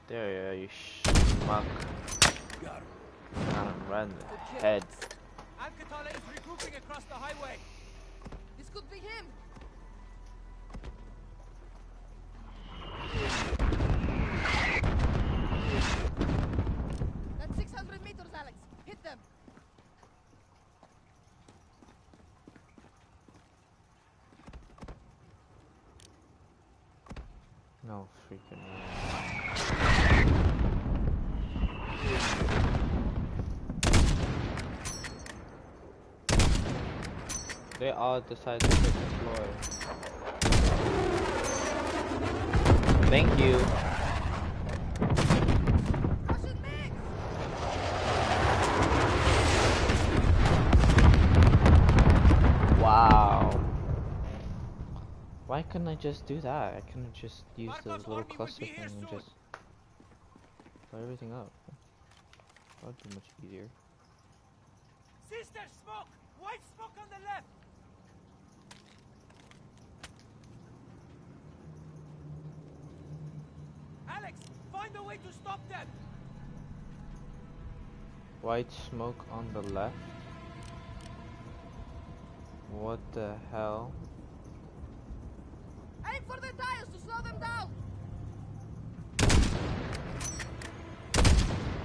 There you are, you schmuck. Got him. Got him right in the head. Al-Qatala is regrouping across the highway! This could be him. That's 600 meters, Alex. Hit them. No freaking way. They all decided to take the floor. Thank you. Wow. Why couldn't I just do that? I couldn't just use the little cluster thing and just blow everything up. That would be much easier. Sister, smoke! White smoke on the left! Alex, find a way to stop them! White smoke on the left? What the hell? Aim for the tires to slow them down.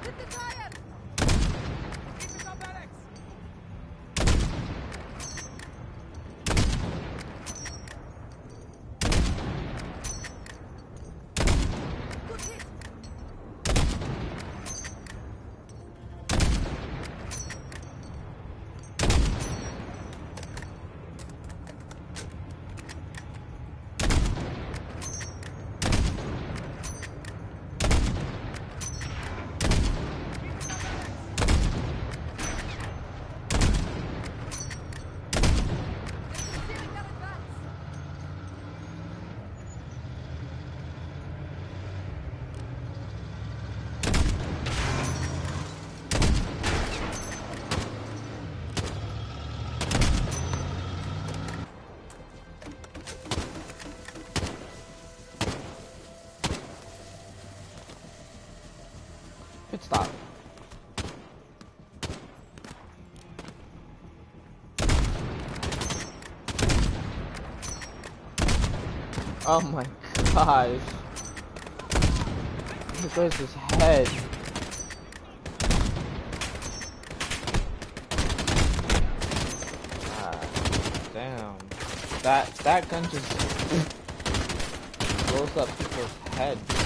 Hit the tire. Oh my gosh. Look at his head. Ah, damn. That that gun just blows up people's heads.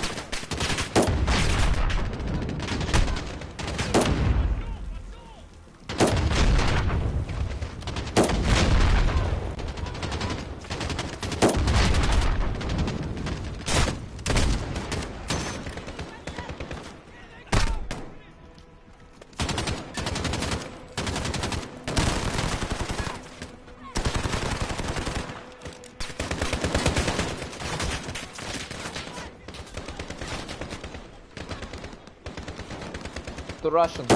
The Russians.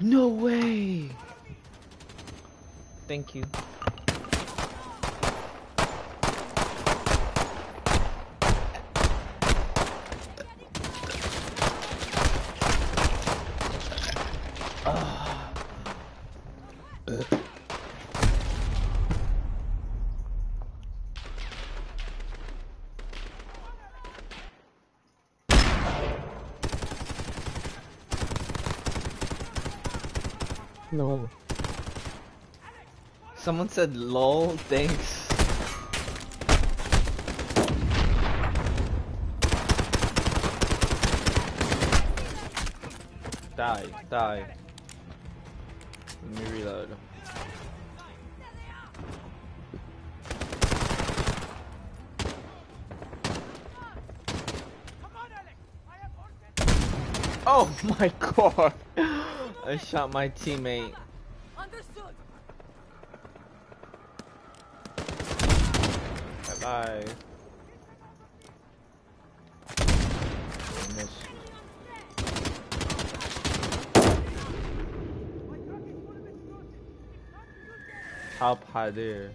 no way! Thank you. Someone said lol, thanks. Die, die. Let me reload. Oh [laughs] my I shot my teammate. Understood. Bye bye. Missed. Help Hadir.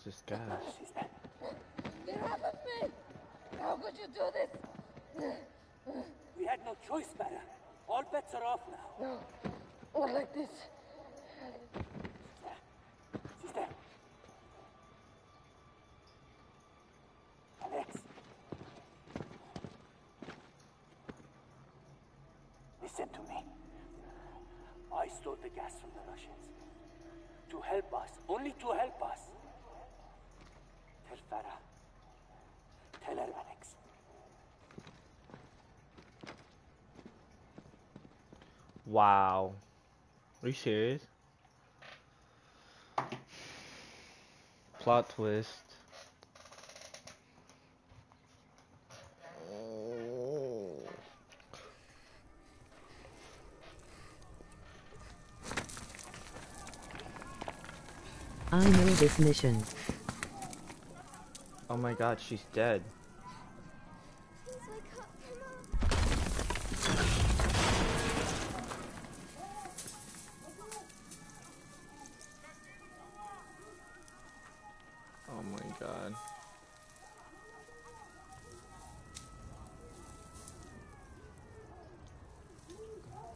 Is this gas? It happened to me! How could you do this? We had no choice, Farah. All bets are off now. No. Or like this. Sister. Alex. Listen to me. I stole the gas from the Russians. To help us. Only to help us. Tell Farah. Tell her, Alex. Wow. Are you serious? Plot twist. I know this mission. Oh my god, she's dead.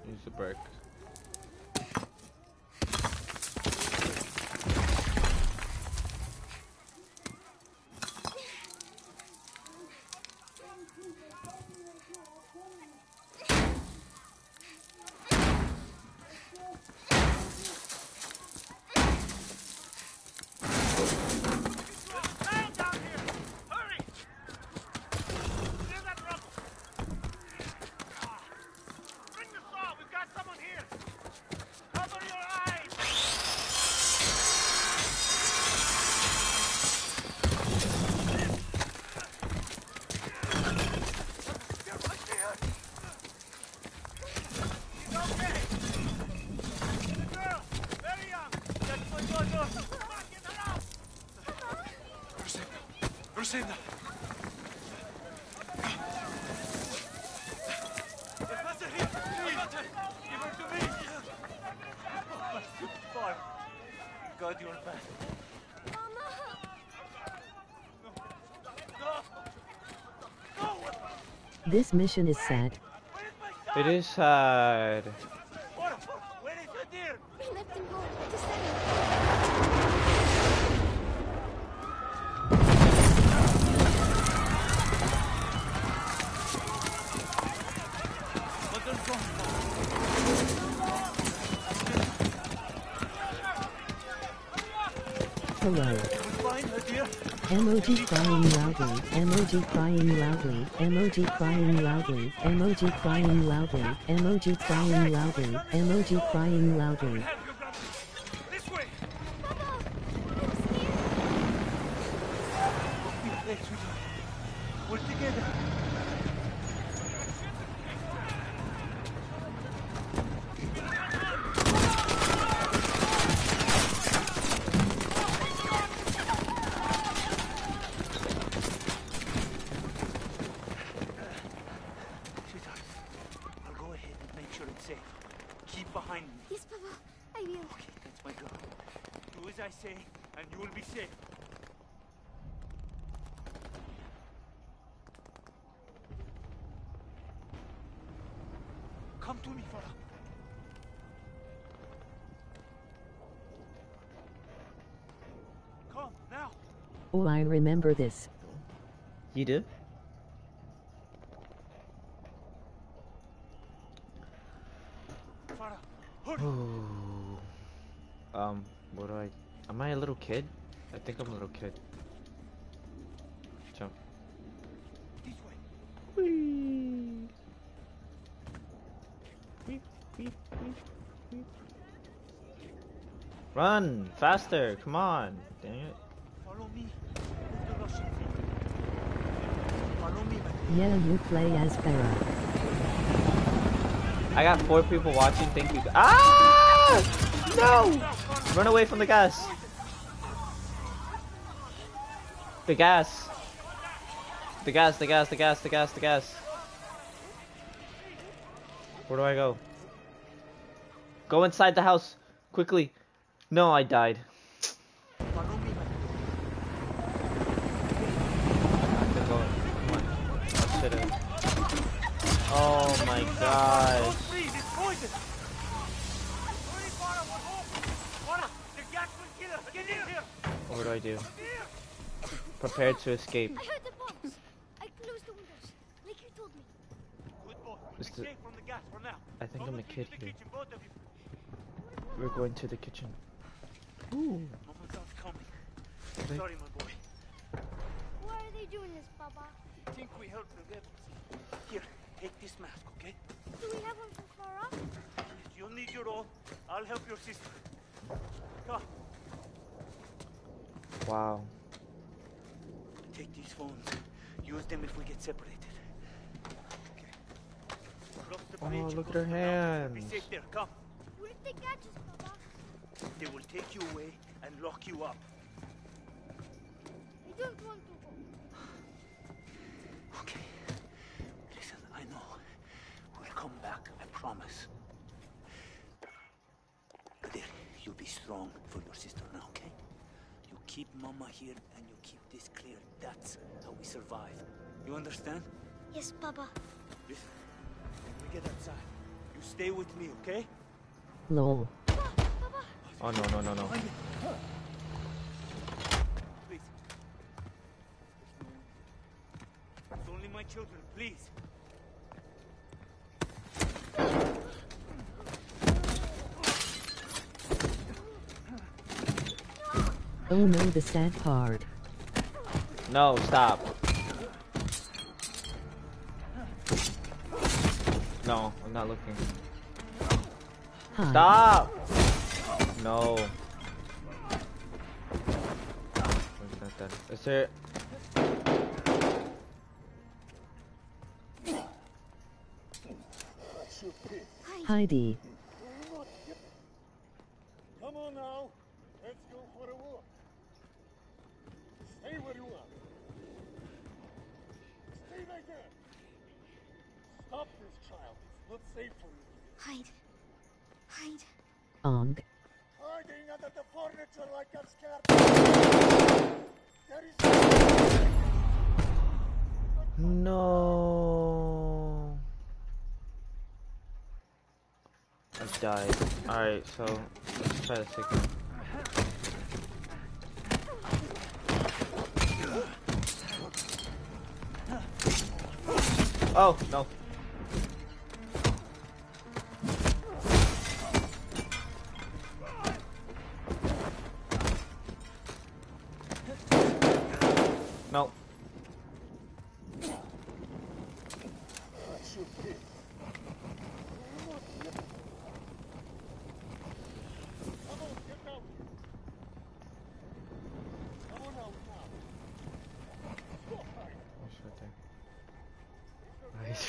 It's a brick. Lucinda! God, you're back. This mission is sad. It is sad. Where is your deer? We left him go to study. Hello. Find her deer. Emoji crying loudly. Emoji crying loudly. Emoji crying loudly. Emoji crying loudly. Emoji crying loudly. Emoji crying loudly. This way. Hey, sweetheart. We're together. Sweetheart, I'll go ahead and make sure it's safe. Keep behind me. Yes, Papa. I will. That's my girl. Do as I say, and you will be safe. Come to me, Farah. Come, now. Oh, I remember this. You do? Farah, um, what do I? Am I a little kid? I think I'm a little kid. Jump. This way. Whee! Whee, whee, whee, whee. Run faster! Come on! Dang it! Follow me. Move the Russian thing. Follow me, Yeah, you play as. I got four people watching. Thank you. Ah! No! Run away from the gas. The gas. The gas, the gas, the gas, the gas, the gas. Where do I go? Go inside the house. Quickly. No, I died. Follow me, man. I have to go. Come on. I should've. Oh my gosh. Freeze, it's poison. Hurry, Farah, we're home. Farah, the gas will kill us. Get my god. What do I do? Prepare to escape. I heard the bombs. I closed the windows, like you told me. Good boy. Is Be the- from the gas for now. I think Come I'm a kid the here. kitchen, both of you. We're going to the kitchen. Mama's not coming. They- Sorry, my boy. Why are they doing this, Papa? Think we help the rebels. Here, take this mask, okay? Do we have one for Farah? You'll need your own. I'll help your sister. Come. Wow. Take these phones. Use them if we get separated. Okay. Cross the Oh, look at close her the mountains, and hands. Be safe there. Come. What if they catch us, Papa? They will take you away and lock you up. I don't want to go. Okay. Listen, I know. We'll come back. I promise. But there, you be strong for your sister now, okay? You keep Mama here and you keep this clear. That's how we survive. You understand? Yes, Papa. Listen, when we get outside, you stay with me, okay? No. Oh no no no no. Please. It's only my children, please. Oh no, the sad part. No, stop. No, I'm not looking. Hi. Stop! No. Where's that then? Is there... Heidi. Alright, so let's try this again. Oh, no. No.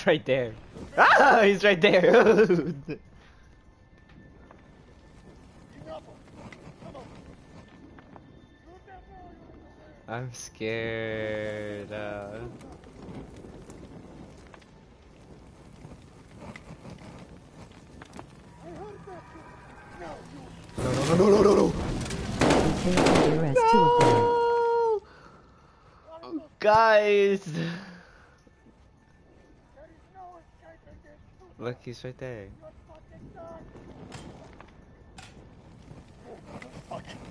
He's right there. Ah, he's right there. [laughs] I'm scared. Uh... No, no, no, no, no, no, Take the arrest two of them. Guys! He's right there.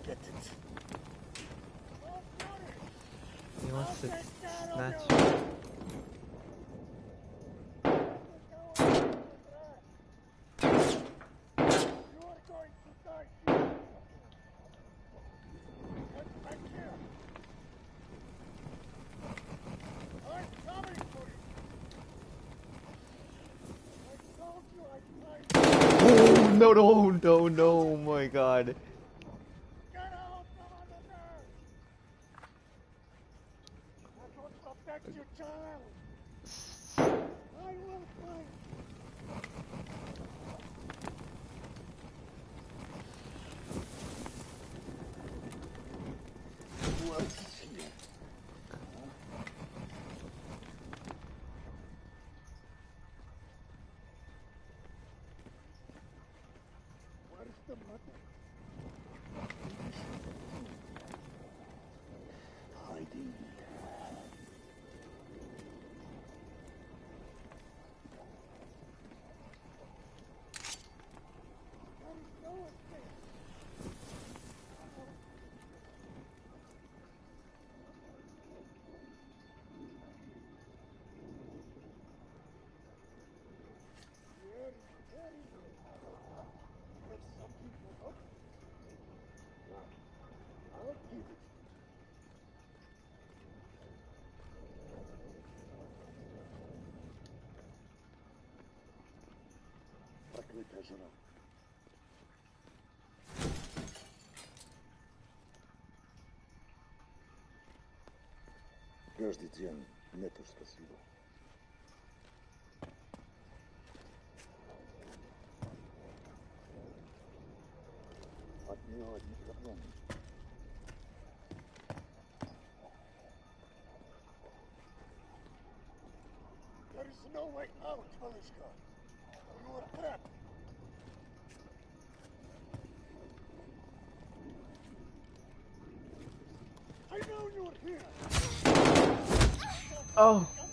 Get it. He wants to snatch you. No, no, no, I'll give Каждый день нету спасибо. От нее одни проблемы. There is no way out, Malishka. You are trapped. I know you are here. Oh.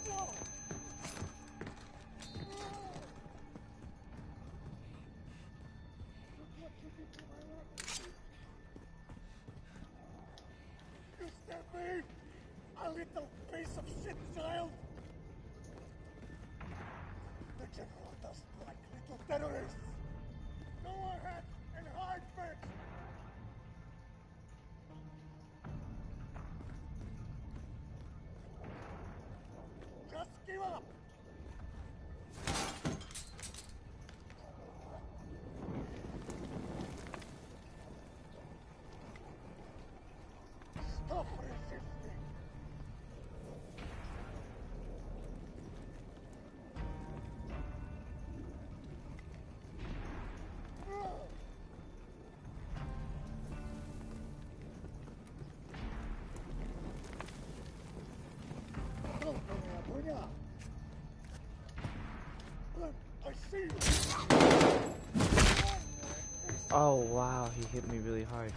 Oh wow, he hit me really hard.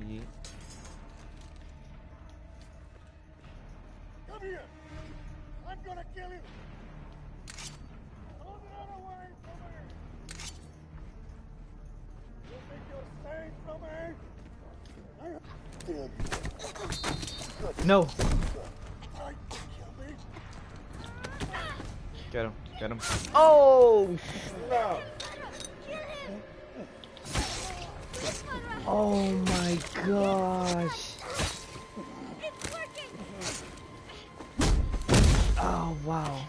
Yeet. Come here! I'm gonna kill you! Go the other way from me! You think you're safe from me? No! Try to kill me! Get him, get him. Oh no! Oh my gosh! Oh wow!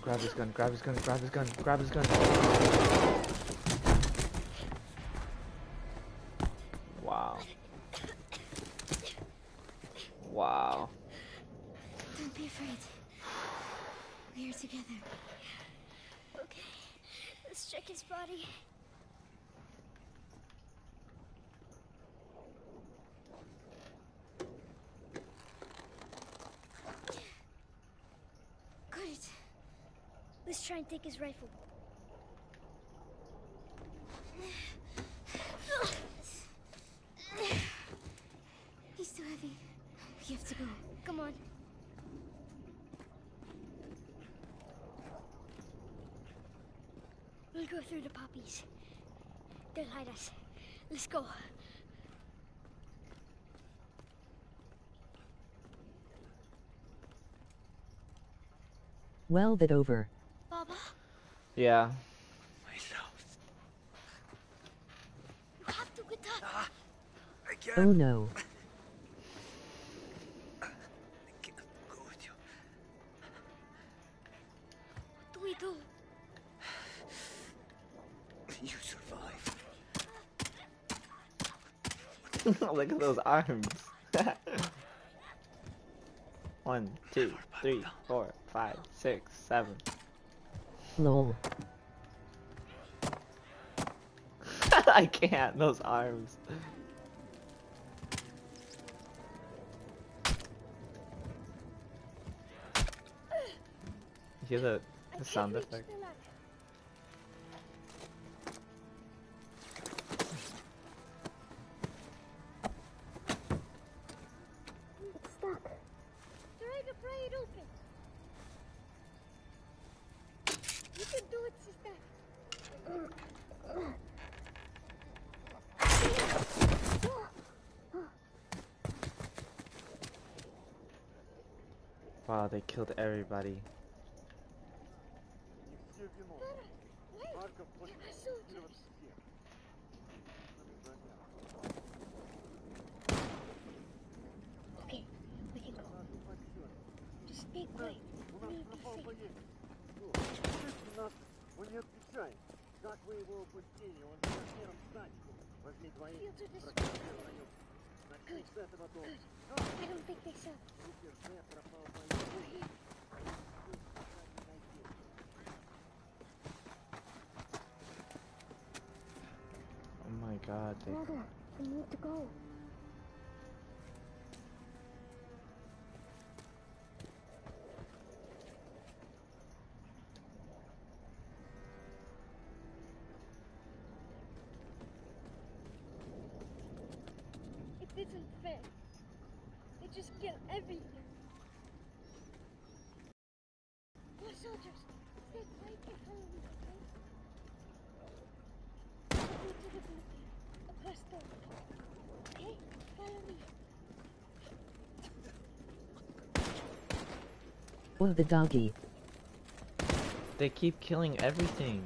Grab his gun, grab his gun, grab his gun, grab his gun. Wow. Wow. Don't be afraid. We are together. Okay. Let's check his body. Got it. Let's try and take his rifle. He's too heavy. We have to go. Come on. We'll go through the poppies. They'll hide us. Let's go. Well, that over. Baba, Yeah. you have to get up. I can't. Oh no. Go with you. What do we do? You survive. [laughs] Look at those arms. [laughs] One, two, three, four, five, six, seven. Lol. [laughs] I can't, those arms. You hear the, the sound effect? Everybody. God, they... Mother, we need to go. It isn't fair. They just kill everything. More soldiers, stay quiet and follow me, okay? Go to the building, across the Okay, follow me. Or the doggy. They keep killing everything.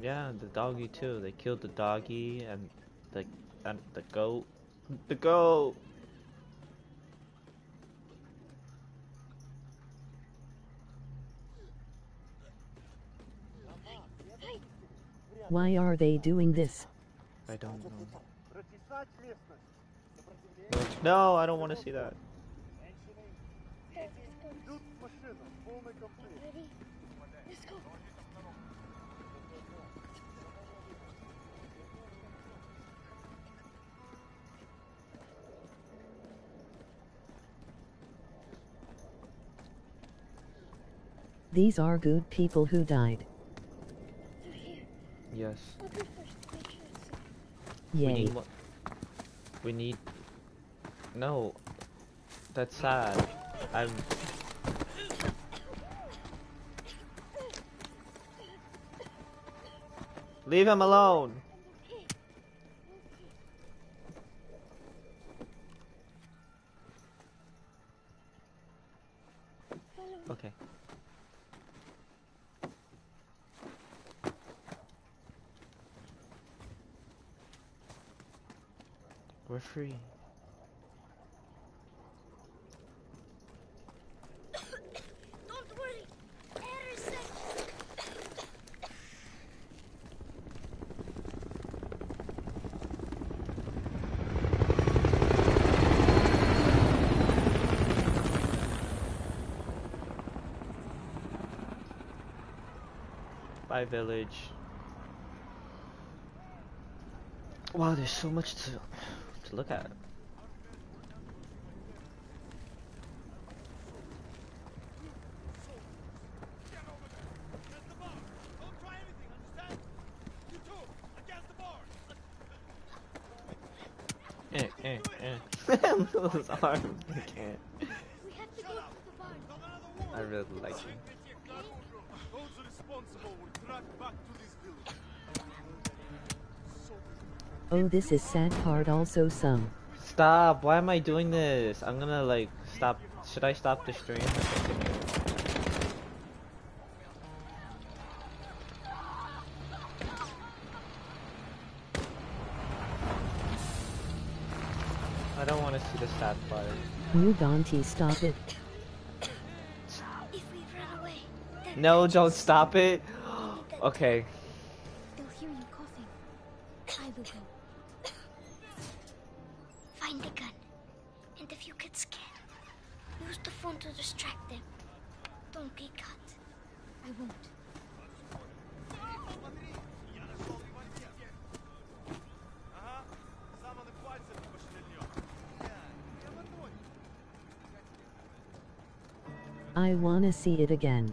Yeah, the doggy too. They killed the doggy and the and the goat. The goat. Why are they doing this? I don't know. No, I don't want to see that. These are good people who died. Yes. Yay. We need. No. That's sad. I'm. Leave him alone. Okay. We're free. Don't worry. Air is safe. Bye, village. Wow, there's so much to to look at. Eh, eh, eh. Move his arm. I can't. We have to go to the barn. I really like him. Oh, this is sad part also some. Stop! Why am I doing this? I'm gonna like stop. Should I stop the stream? I don't want to see the sad part. New Dante, stop it. If we run away, then No, don't stop it. [gasps] Okay. they'll hear you coughing. I will go. Find the gun. And if you get scared, use the phone to distract them. Don't get caught. I won't. I wanna see it again.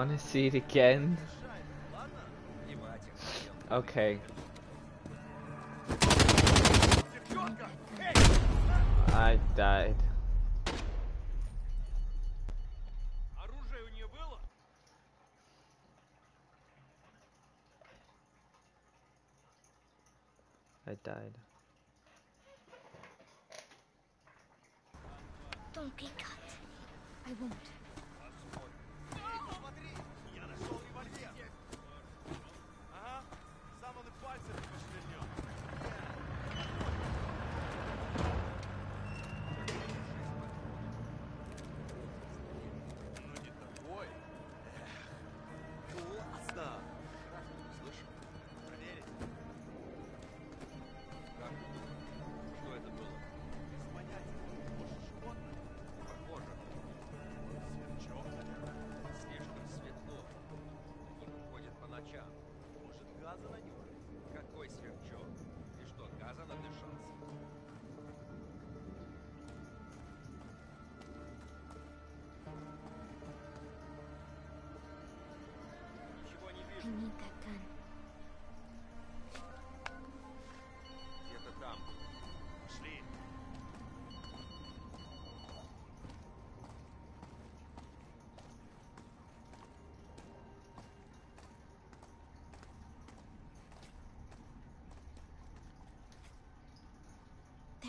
want to see it again? Okay. I died. I died. Don't be cut. I won't.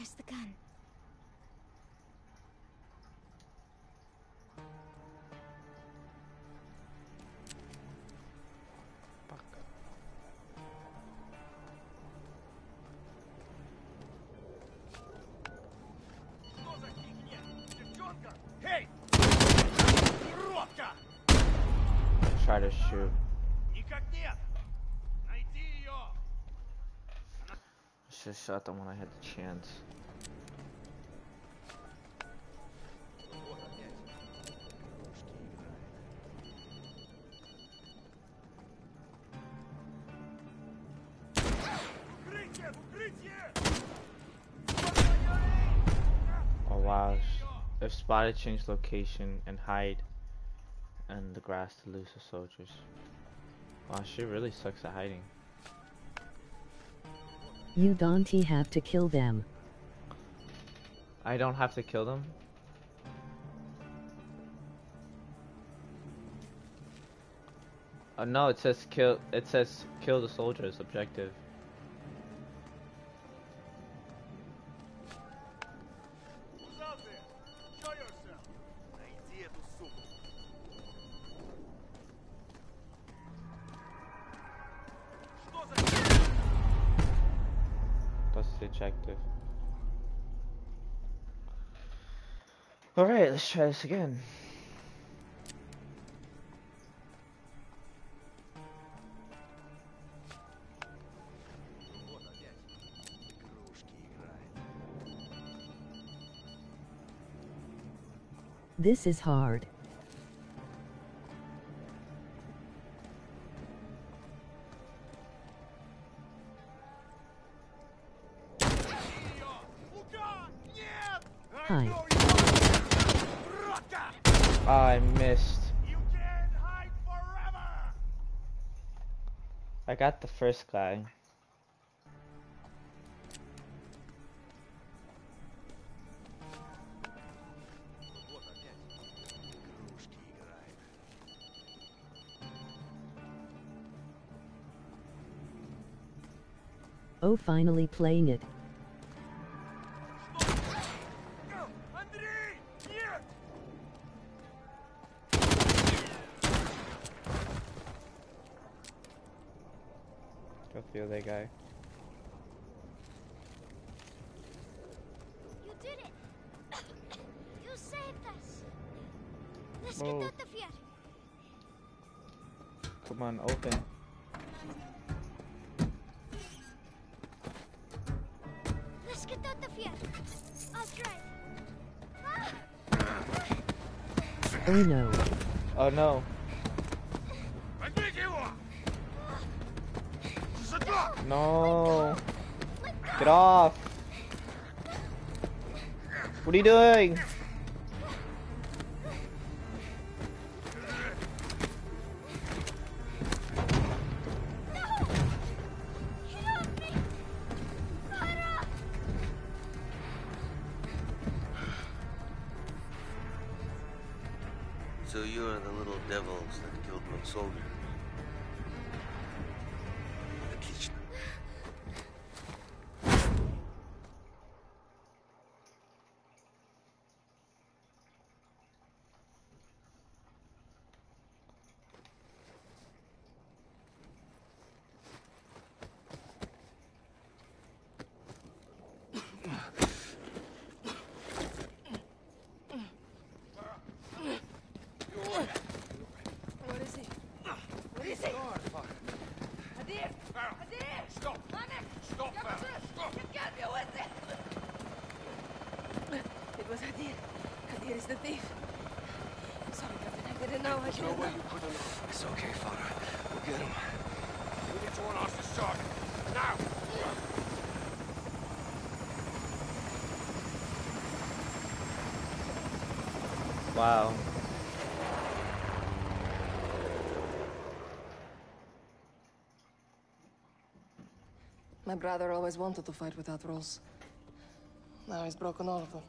There's the gun. Try to shoot. Just shot them when I had the chance. If spotted, change location and hide in the grass to lose the soldiers. Wow, she really sucks at hiding. You don't have to kill them. I don't have to kill them? Oh no, it says kill. It says kill the soldiers. Objective. Try this again. This is hard. Got the first guy. Oh, finally playing it. Move. get out of! Come on, open. Let's get out of here! I'll drive! Oh no. Oh no. Oh no. Get off. What are you doing? My brother always wanted to fight without rules. Now he's broken all of them.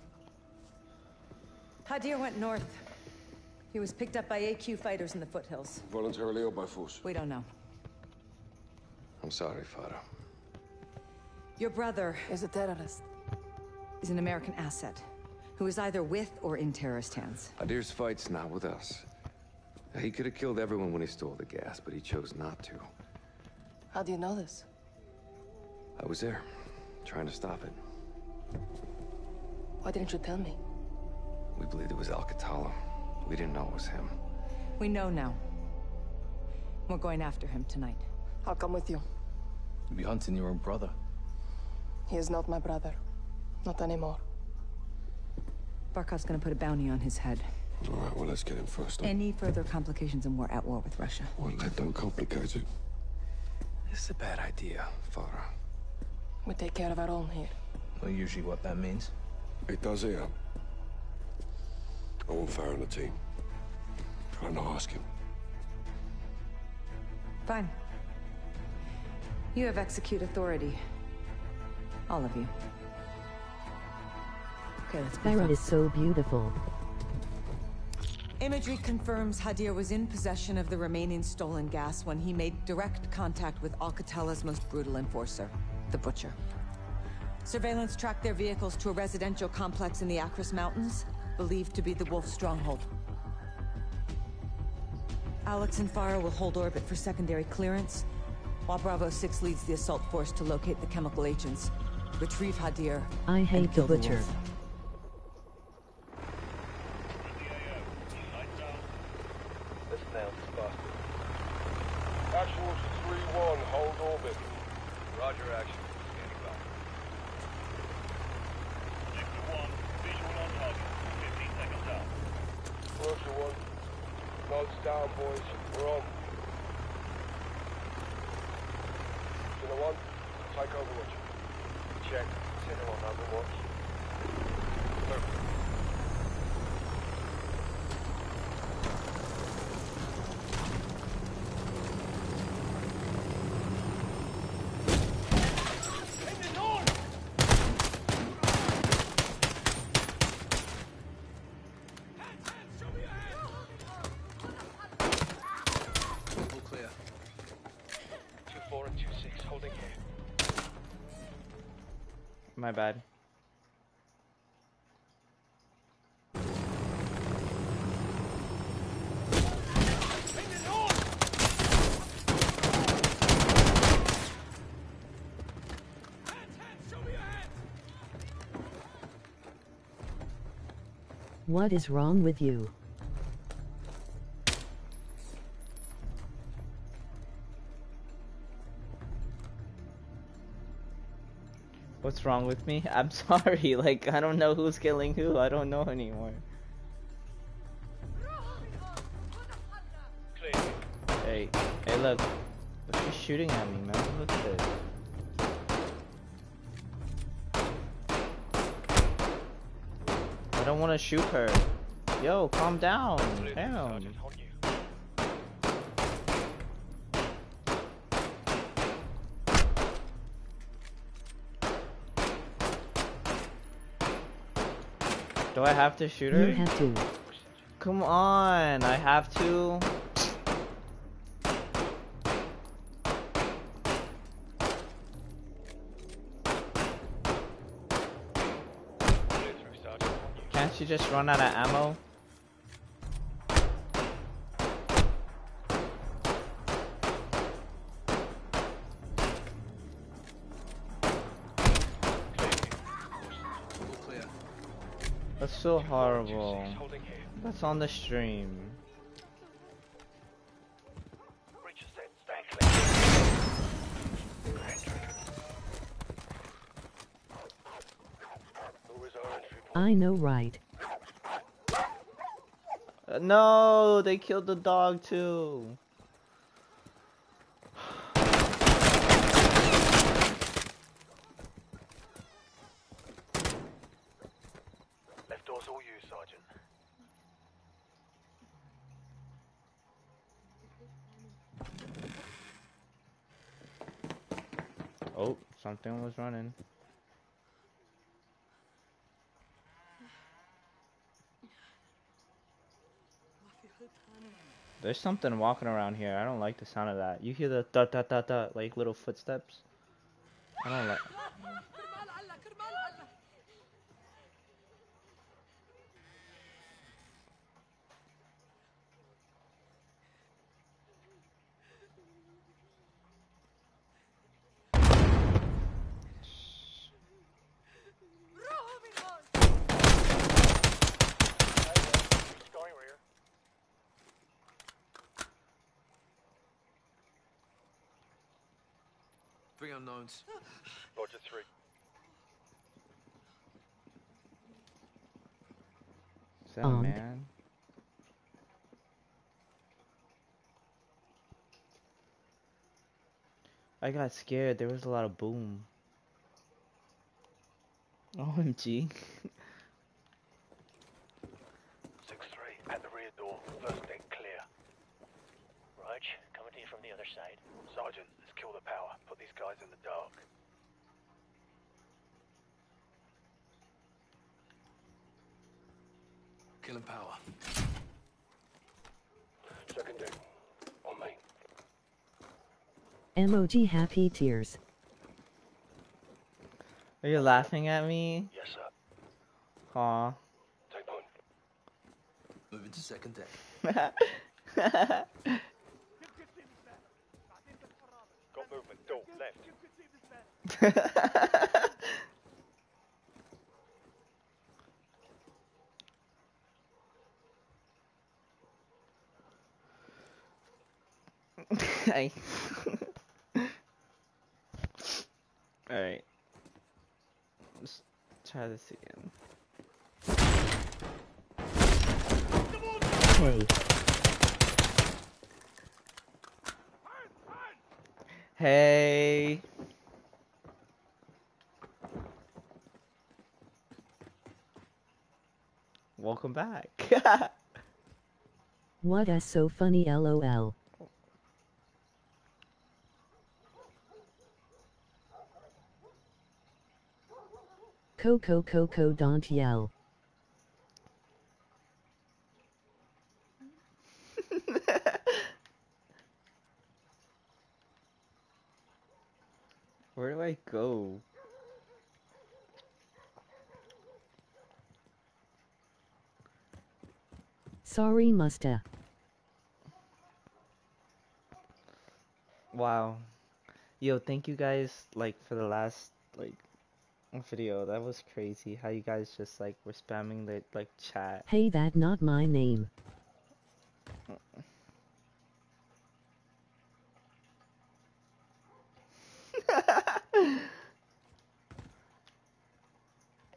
Hadir went north. He was picked up by AQ fighters in the foothills. Voluntarily or by force? We don't know. I'm sorry, Father. Your brother is a terrorist. Is an American asset who is either with or in terrorist hands. Hadir's fight's not with us. He could have killed everyone when he stole the gas, but he chose not to. How do you know this? I was there, trying to stop it. Why didn't you tell me? We believed it was Al-Qatala. We didn't know it was him. We know now. We're going after him tonight. I'll come with you. You'll be hunting your own brother. He is not my brother. Not anymore. Barkov's gonna put a bounty on his head. All right, well, let's get him first. Any further complications and we're at war with Russia. Well, that don't complicate it. This is a bad idea, Father. We take care of our own here. Not usually what that means. It does here. I want Farah on the team. I'm not asking. Fine. You have execute authority. All of you. Okay, let's be Farah is so beautiful. Imagery confirms Hadir was in possession of the remaining stolen gas when he made direct contact with Al-Qatala's most brutal enforcer, the Butcher. Surveillance tracked their vehicles to a residential complex in the Acris Mountains, believed to be the Wolf stronghold. Alex and Farah will hold orbit for secondary clearance, while Bravo 6 leads the assault force to locate the chemical agents, retrieve Hadir, I and hate the kill the butcher. Wolf. Let's nail this bastard. Actual 3-1, hold orbit. Roger, action. Standing by. Sector 1, visual on target. 15 seconds out. Roger 1. Nods down, boys. We're on. Center 1, take overwatch. Check. Center on Overwatch. Perfect. All clear. 2-4 and 2-6, holding here. My bad. What is wrong with you? What's wrong with me? I'm [laughs] sorry. Like I don't know who's killing who. I don't know anymore. Hey, hey, look. Look, she's shooting at me, man. Look at this. I don't want to shoot her. Yo, calm down. Damn. Do I have to shoot her? You have to. Come on, I have to. Can't she just run out of ammo? So horrible. That's on the stream. I know right. Uh, no, they killed the dog too. Left door's all you, Sergeant. Oh, something was running. There's something walking around here. I don't like the sound of that. You hear the dot dot dot dot like little footsteps? I don't like. Going rear. Three unknowns. Roger 3. Is Um. man? I got scared. There was a lot of boom. OMG. Six three at the rear door. first deck clear. Raj, coming to you from the other side. Sergeant, let's kill the power. Put these guys in the dark. Killing power. Second deck. On me. Emoji happy tears. Are you laughing at me? Yes, sir. Aw. Take point. Moving to second deck. [laughs] Got movement. Door left. [laughs] I. Alright. Let's try this again. Hey. Hey. Welcome back. [laughs] What a so funny lol. Coco Coco don't yell. Where do I go? Sorry musta. Wow. Yo, thank you guys like for the last like video. That was crazy how you guys just like were spamming the like chat. Hey that not my name. [laughs]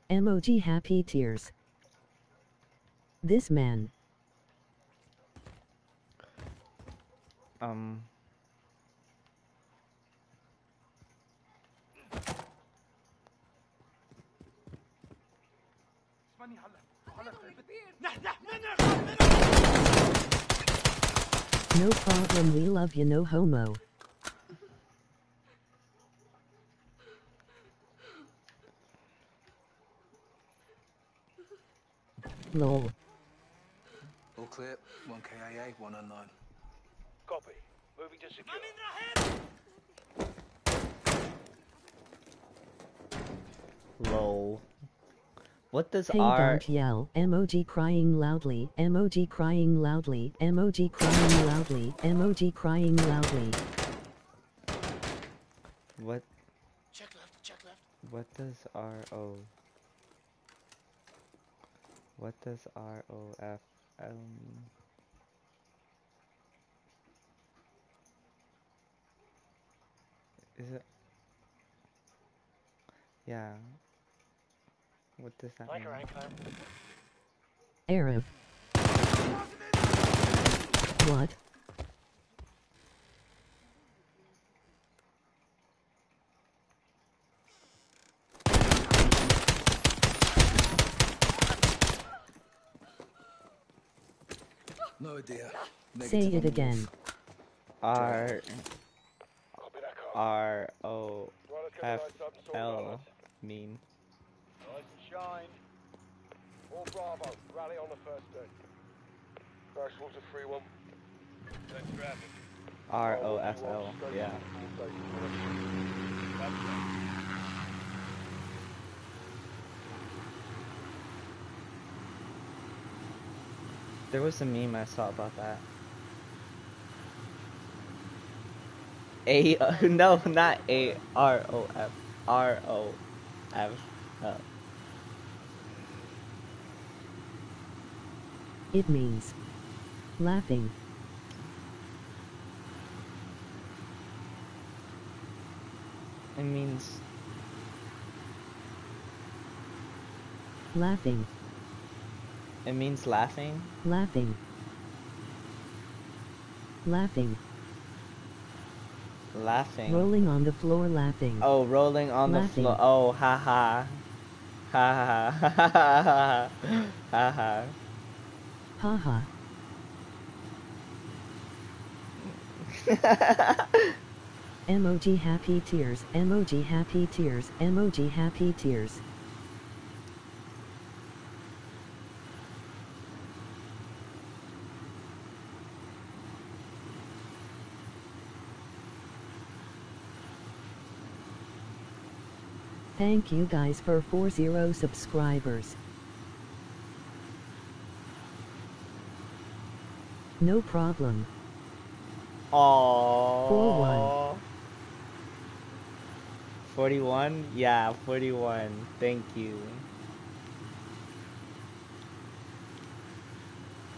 Emoji happy tears. This man. Um No problem we love you no homo. Lol. All clear. One KIA, one unknown. Copy. Moving to secure. lol. What does Hey R don't yell. Emoji crying loudly. Emoji crying loudly. Emoji crying loudly. Emoji crying loudly. what Check left, check left. what does R O What does R O F L mean? Is it Yeah. What does that Like mean? her anchor. Arab. What? No idea. Say it again. roof. R R O F L mean. Rise and shine. All Bravo, rally on the first deck. Crash water 3-1. Thanks for having R O F L. Yeah. There was a meme I saw about that. A [laughs] no, not A R O F R O F. It means laughing. It means Laughing. It means laughing. Laughing. Laughing. Laughing. Rolling on the floor laughing. Oh, rolling on laughing. the floor. Oh, [laughs] ha ha. Ha ha ha ha ha ha. Ha ha. emoji happy tears, emoji happy tears, emoji happy tears. Thank you guys for 40 subscribers. No problem. Aww. 4-1. 41? Yeah, 41. Thank you.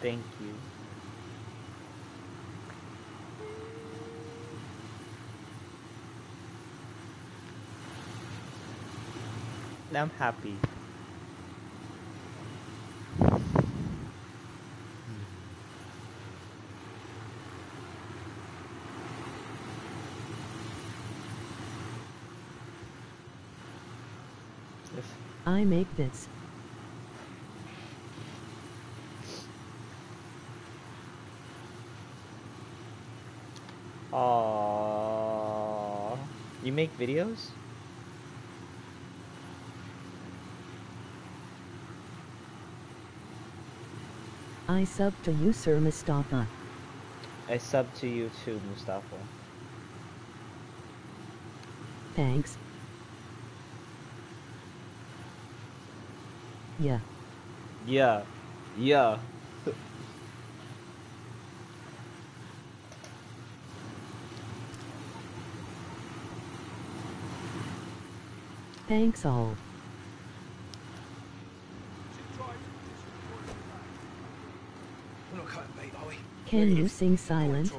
Thank you. I'm happy. I make this. Aww. You make videos? I sub to you, Sir Mustafa. I sub to you too, Mustafa. Thanks. Yeah. Yeah. Yeah. Thanks all. We're not cutting bait, are we? Can you sing silent?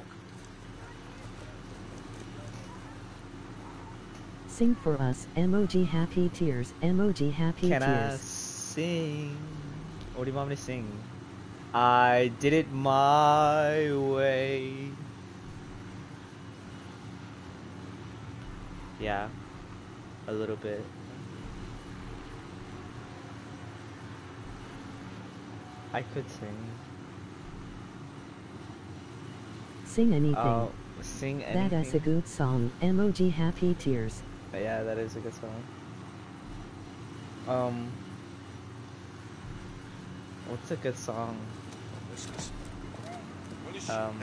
Sing for us. Emoji happy tears. Emoji happy Can I sing? What do you want me to sing? I did it my way. Yeah, a little bit. I could sing. Sing anything. Oh, Sing anything. That is a good song. Emoji happy tears. Yeah, that is a good song. Um, what's a good song? Um, [laughs]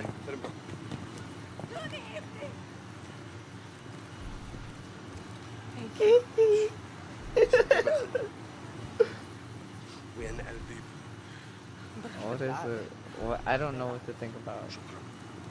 what is it? Well, I don't know what to think about.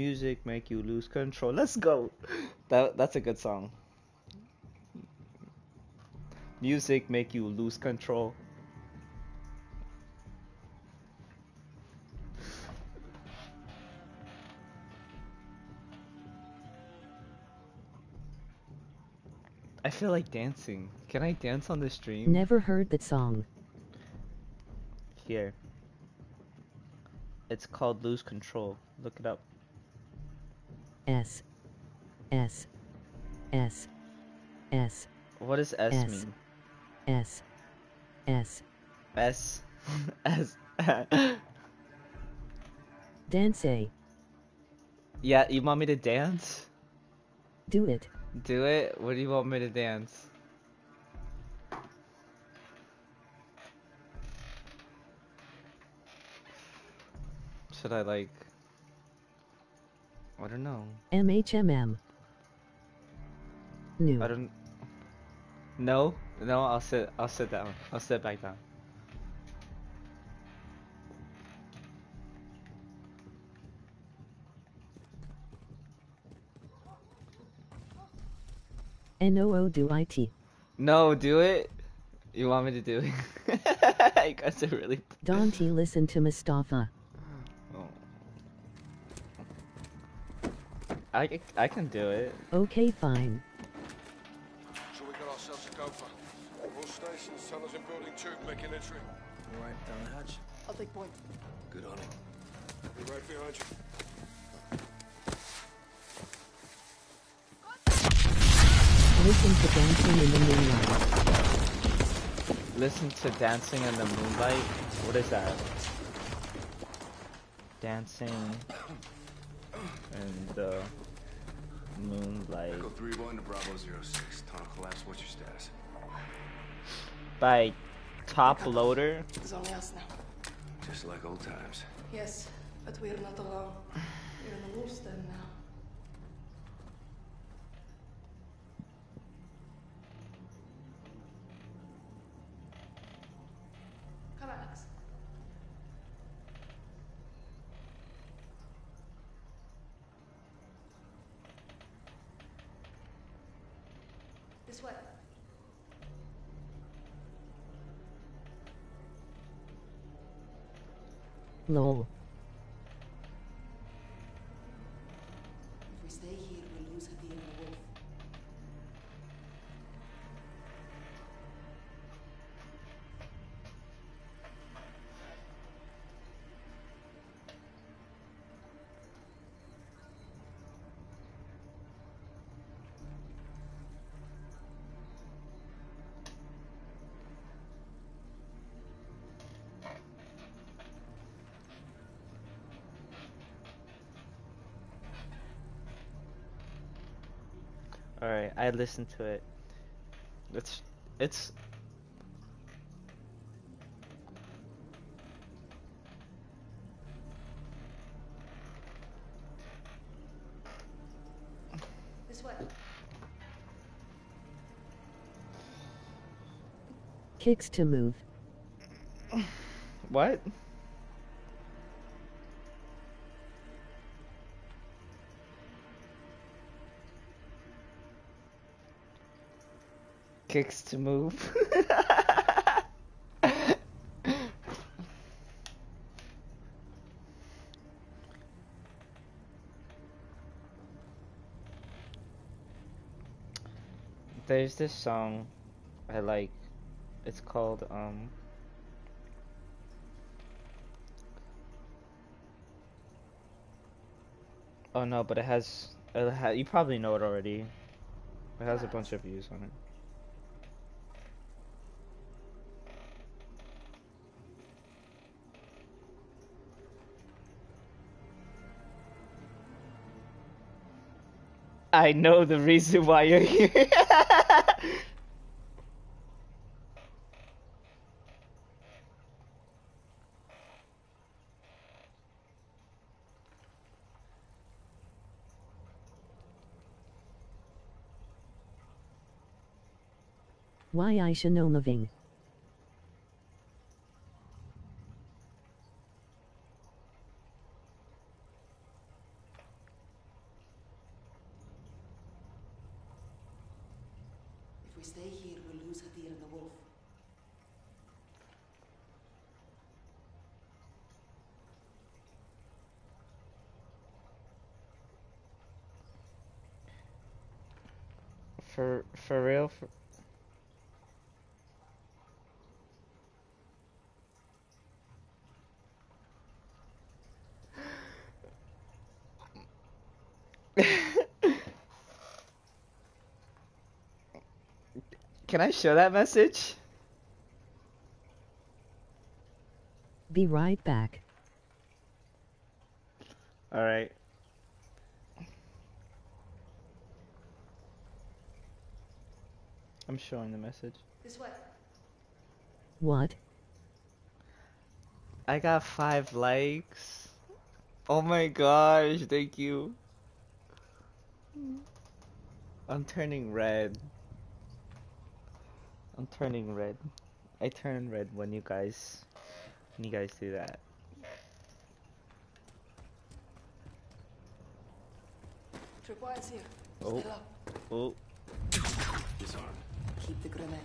music make you lose control. Let's go. That that's a good song. Music make you lose control. I feel like dancing. Can I dance on the stream? Never heard that song. Here. It's called Lose Control. Look it up. S. S. S. S. What does S, S. mean? S. S. S. [laughs] S. Dance. yeah, you want me to dance? Do it. Do it? What do you want me to dance? Should I like I don't know. MHMM. New. I don't No? No, I'll sit I'll sit down. I'll sit back down. NOO do IT. No, do it. You want me to do it? [laughs] you guys are really Dante listen to Mustafa. I, c- I can do it. Okay, fine. So we got ourselves a gopher. All stations, tell us in building two, making entry. All right, down the hatch. I'll take point. Good on it. I'll be right behind you. Listen to Dancing in the Moonlight. Listen to Dancing in the Moonlight. What is that? Dancing in the uh, Moonlight. Echo 3-1 to Bravo 06. Tunnel collapse, what's your status? By Top Loader. It's only us now. Just like old times. Yes, but we're not alone. We're in the wolf's den now. Lol. Alright, I listened to it. It's it's This way. Kicks to move. what? Kicks to move. [laughs] There's this song I like. It's called um Oh no, but it has, it ha you probably know it already. It has a bunch of views on it. I know the reason why you're here. Why I should know living. If we stay here, we'll lose Hadir and the wolf. for for real. For... Can I show that message? Be right back. All right. I'm showing the message. This way. What? I got five likes. Oh my gosh, thank you. I'm turning red. I'm turning red. I turn red when you guys when you guys do that. Tripwire's here. Oh. Still up. Oh. Disarm. Keep the grenade.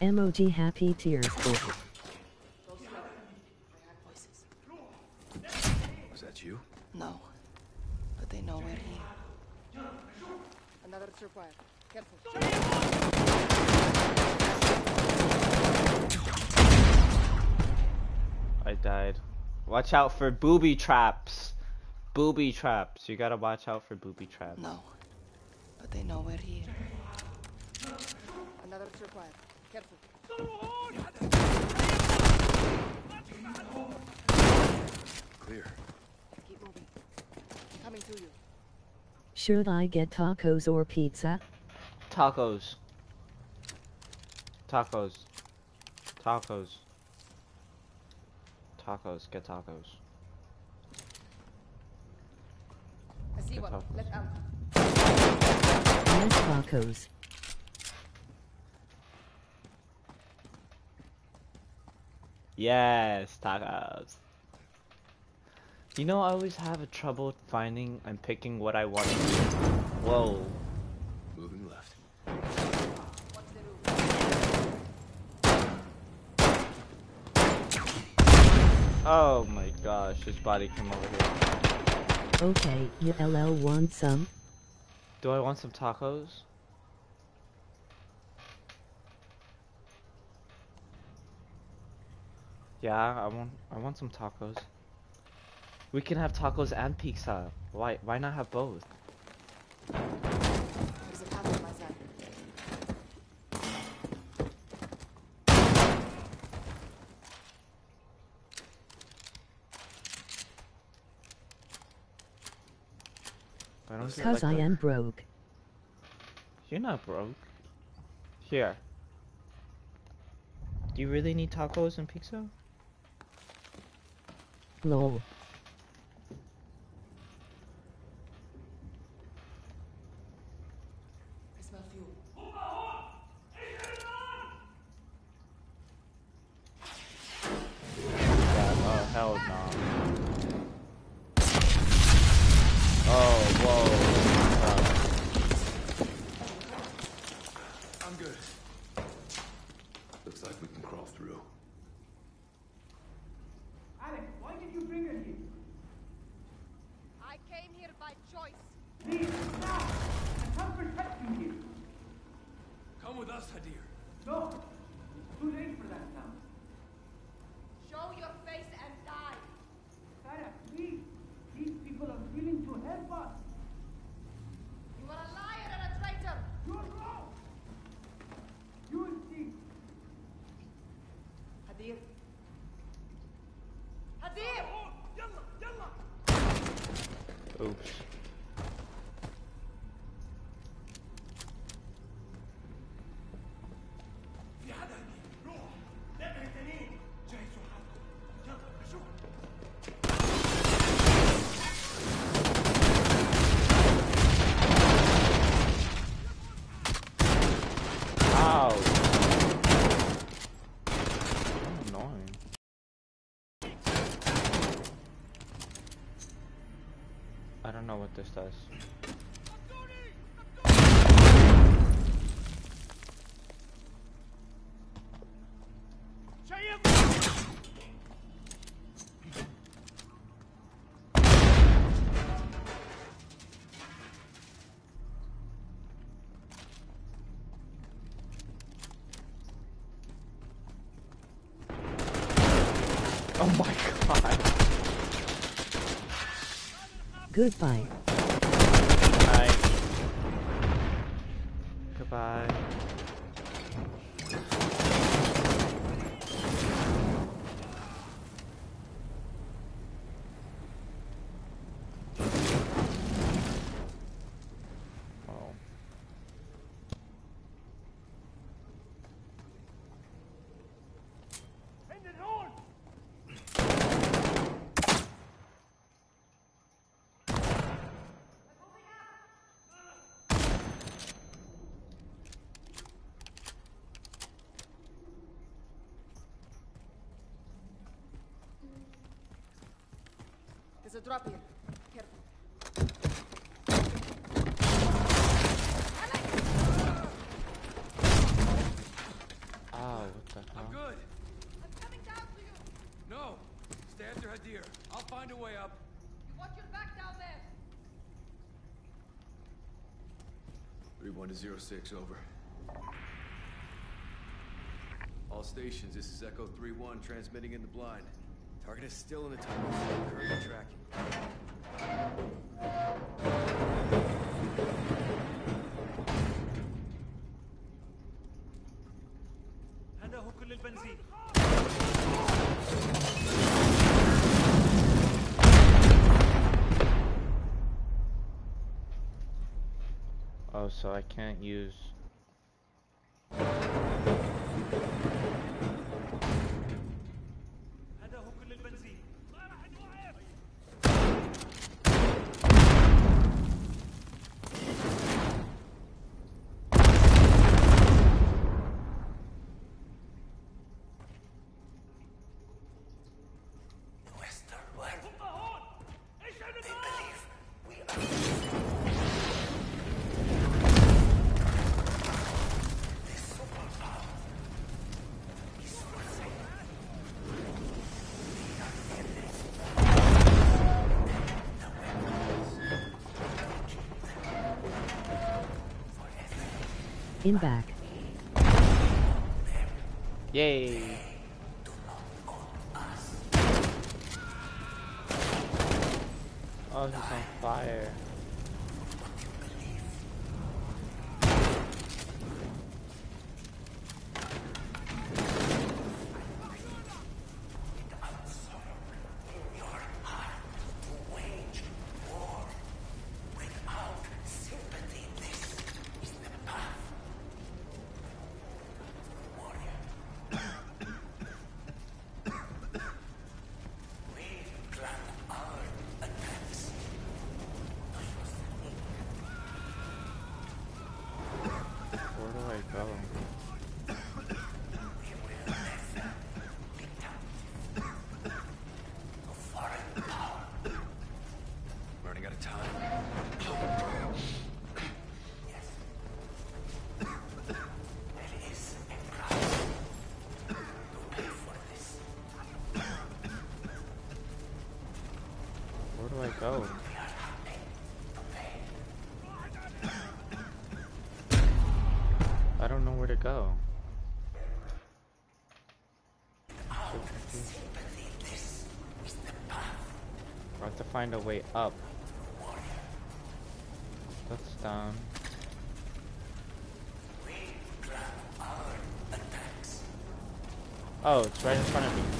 Emoji happy tears. Oh. Go slow. I heard voices. Was that you? No. But But they know we're here. Another tripwire. Careful. I died. Watch out for booby traps. Booby traps. You gotta watch out for booby traps. No. But they know we're here. Another tripwire. Careful. Clear. Keep moving. Coming to you. Should I get tacos or pizza? Tacos. Tacos. Tacos. Tacos. Get tacos. I see Get one. tacos. Let out. Yes, tacos. Yes, tacos. You know, I always have a trouble finding and picking what I want to eat. Whoa. Moving left. Oh my gosh, his body came over here. Okay, you LL want some? Do I want some tacos? Yeah, I want I want some tacos. We can have tacos and pizza. Why why not have both? There's a path on my side. I don't get Cause like I am broke. You're not broke. Here. Do you really need tacos and pizza? Lol. This does. Oh my god. Goodbye. Bye. Goodbye. Oh. End it on! There's a drop here. Careful. Ow, what the hell? I'm good. I'm coming down for you. No. Stay after Hadir. I'll find a way up. You watch your back down there. Three-one to zero-six, over. All stations, this is Echo 3-1 transmitting in the blind. Target is still in the tunnel. Currently tracking. هذا هو كل البنزين Oh, so I can't use. In back. Yay! To find a way up. That's down. We plan our attacks. Oh, it's right in front of me.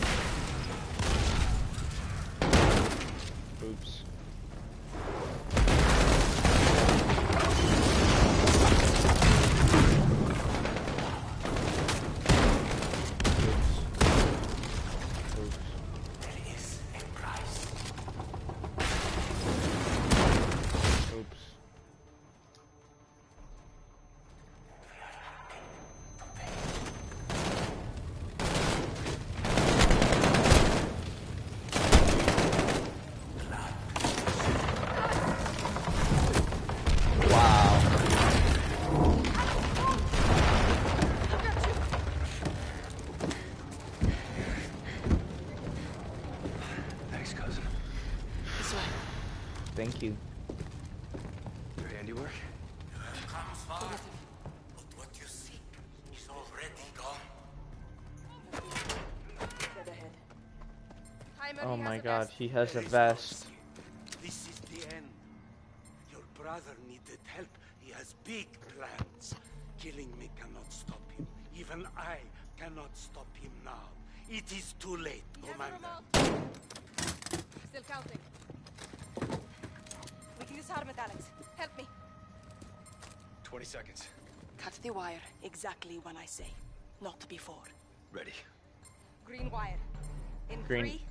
God, he has a vest. This is the end. Your brother needed help. He has big plans. Killing me cannot stop him. Even I cannot stop him now. It is too late, Commander. Still counting. We can disarm it, Alex. Help me. 20 seconds. Cut the wire exactly when I say, not before. Ready. Green wire. In Green. three,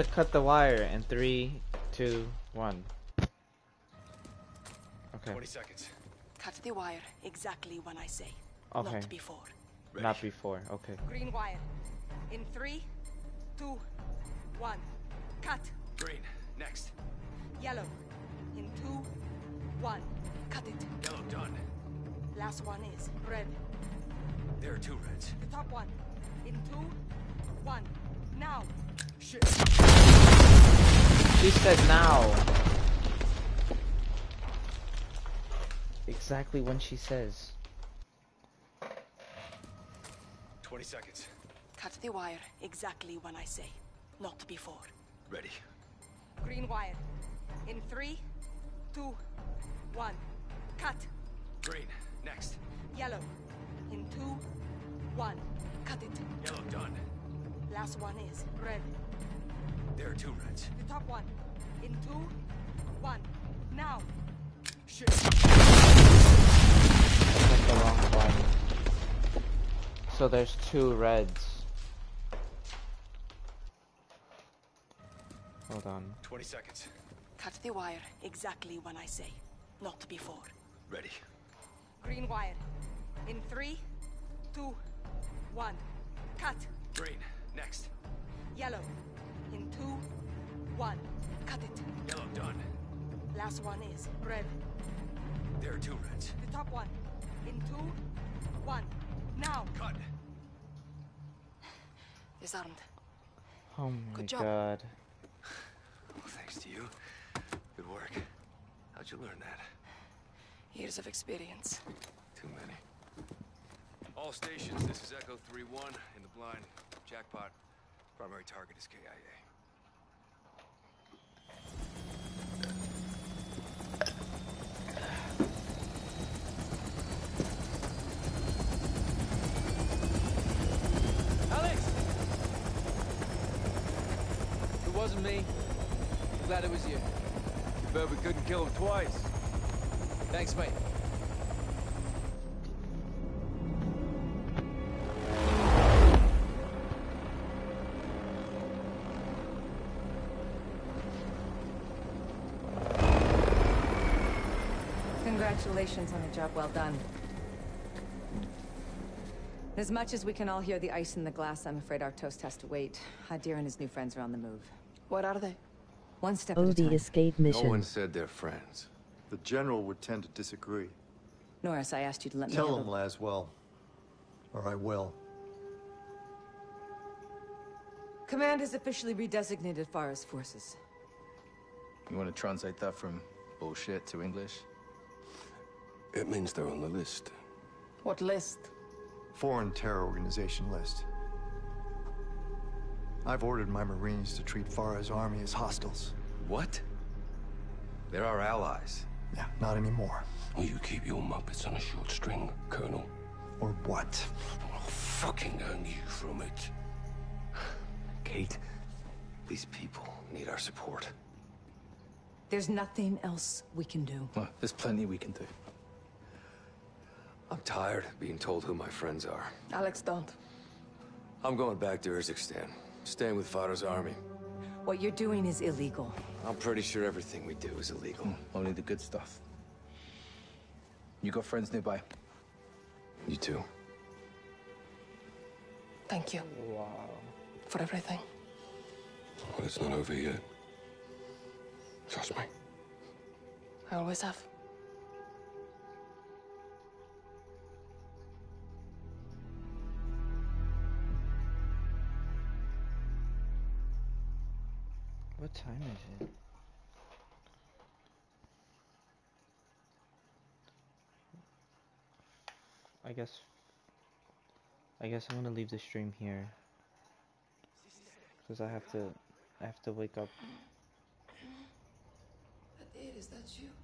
She said cut the wire in three, two, one. Okay. 20 seconds. Cut the wire exactly when I say, Okay. not before. Not before. Okay. Green wire. In three, two, one. Cut. Green. Next. Yellow. In two, one. Cut it. Yellow done. Last one is red. There are two reds. The top one. In two, one. Now. Shit. She said now. Exactly when she says. 20 seconds. Cut the wire exactly when I say, not before. Ready. Green wire. In three, two, one. Cut. Green. Next. Yellow. In two, one. Cut it. Yellow done. Last one is red. There are two reds. The top one. In two, one. Now. Shit. That's the wrong one. So there's two reds. Hold on. 20 seconds. Cut the wire exactly when I say, not before. Ready. Green wire. In three, two, one. Cut. Green. Next. Yellow. In two, one. Cut it. Yellow done. Last one is red. There are two reds. The top one. In two, one. Now. Cut. Disarmed. Oh my Good job. god. Well, thanks to you. Good work. How'd you learn that? Years of experience. Too many. All stations, this is Echo 3-1 in the blind. Jackpot. Primary target is KIA. Alex! It wasn't me. I'm glad it was you. Bet we couldn't kill him twice. Thanks, mate. Congratulations on a job well done. As much as we can all hear the ice in the glass, I'm afraid our toast has to wait. Hadir and his new friends are on the move. What are they? One step Oh, at a the time. escape No one said they're friends. The general would tend to disagree. Norris, I asked you to let me Tell handle- him, Laswell. Or I will. Command has officially redesignated Farah's forces. You want to translate that from bullshit to English? It means they're on the list. What list? Foreign terror organization list. I've ordered my Marines to treat Farah's army as hostiles. What? They're our allies. Yeah, not anymore. Will you keep your muppets on a short string, Colonel? Or what? I'll fucking hang you from it. Kate, these people need our support. There's nothing else we can do. Well, there's plenty we can do. I'm tired of being told who my friends are. Alex, don't. I'm going back to Urzikstan. Staying with Farah's army. What you're doing is illegal. I'm pretty sure everything we do is illegal. Hmm, only the good stuff. You got friends nearby? You too. Thank you. Wow. For everything. Well, it's not over yet. Trust me. I always have. What time is it? I guess. I guess I'm gonna leave the stream here. Cause I have to, I have to wake up. Hadir, is that you?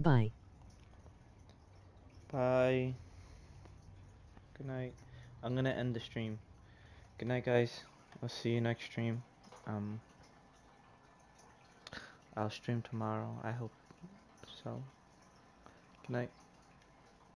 Bye. Bye. Good night. I'm gonna end the stream. Good night, guys. I'll see you next stream. Um, I'll stream tomorrow. I hope so. Good night.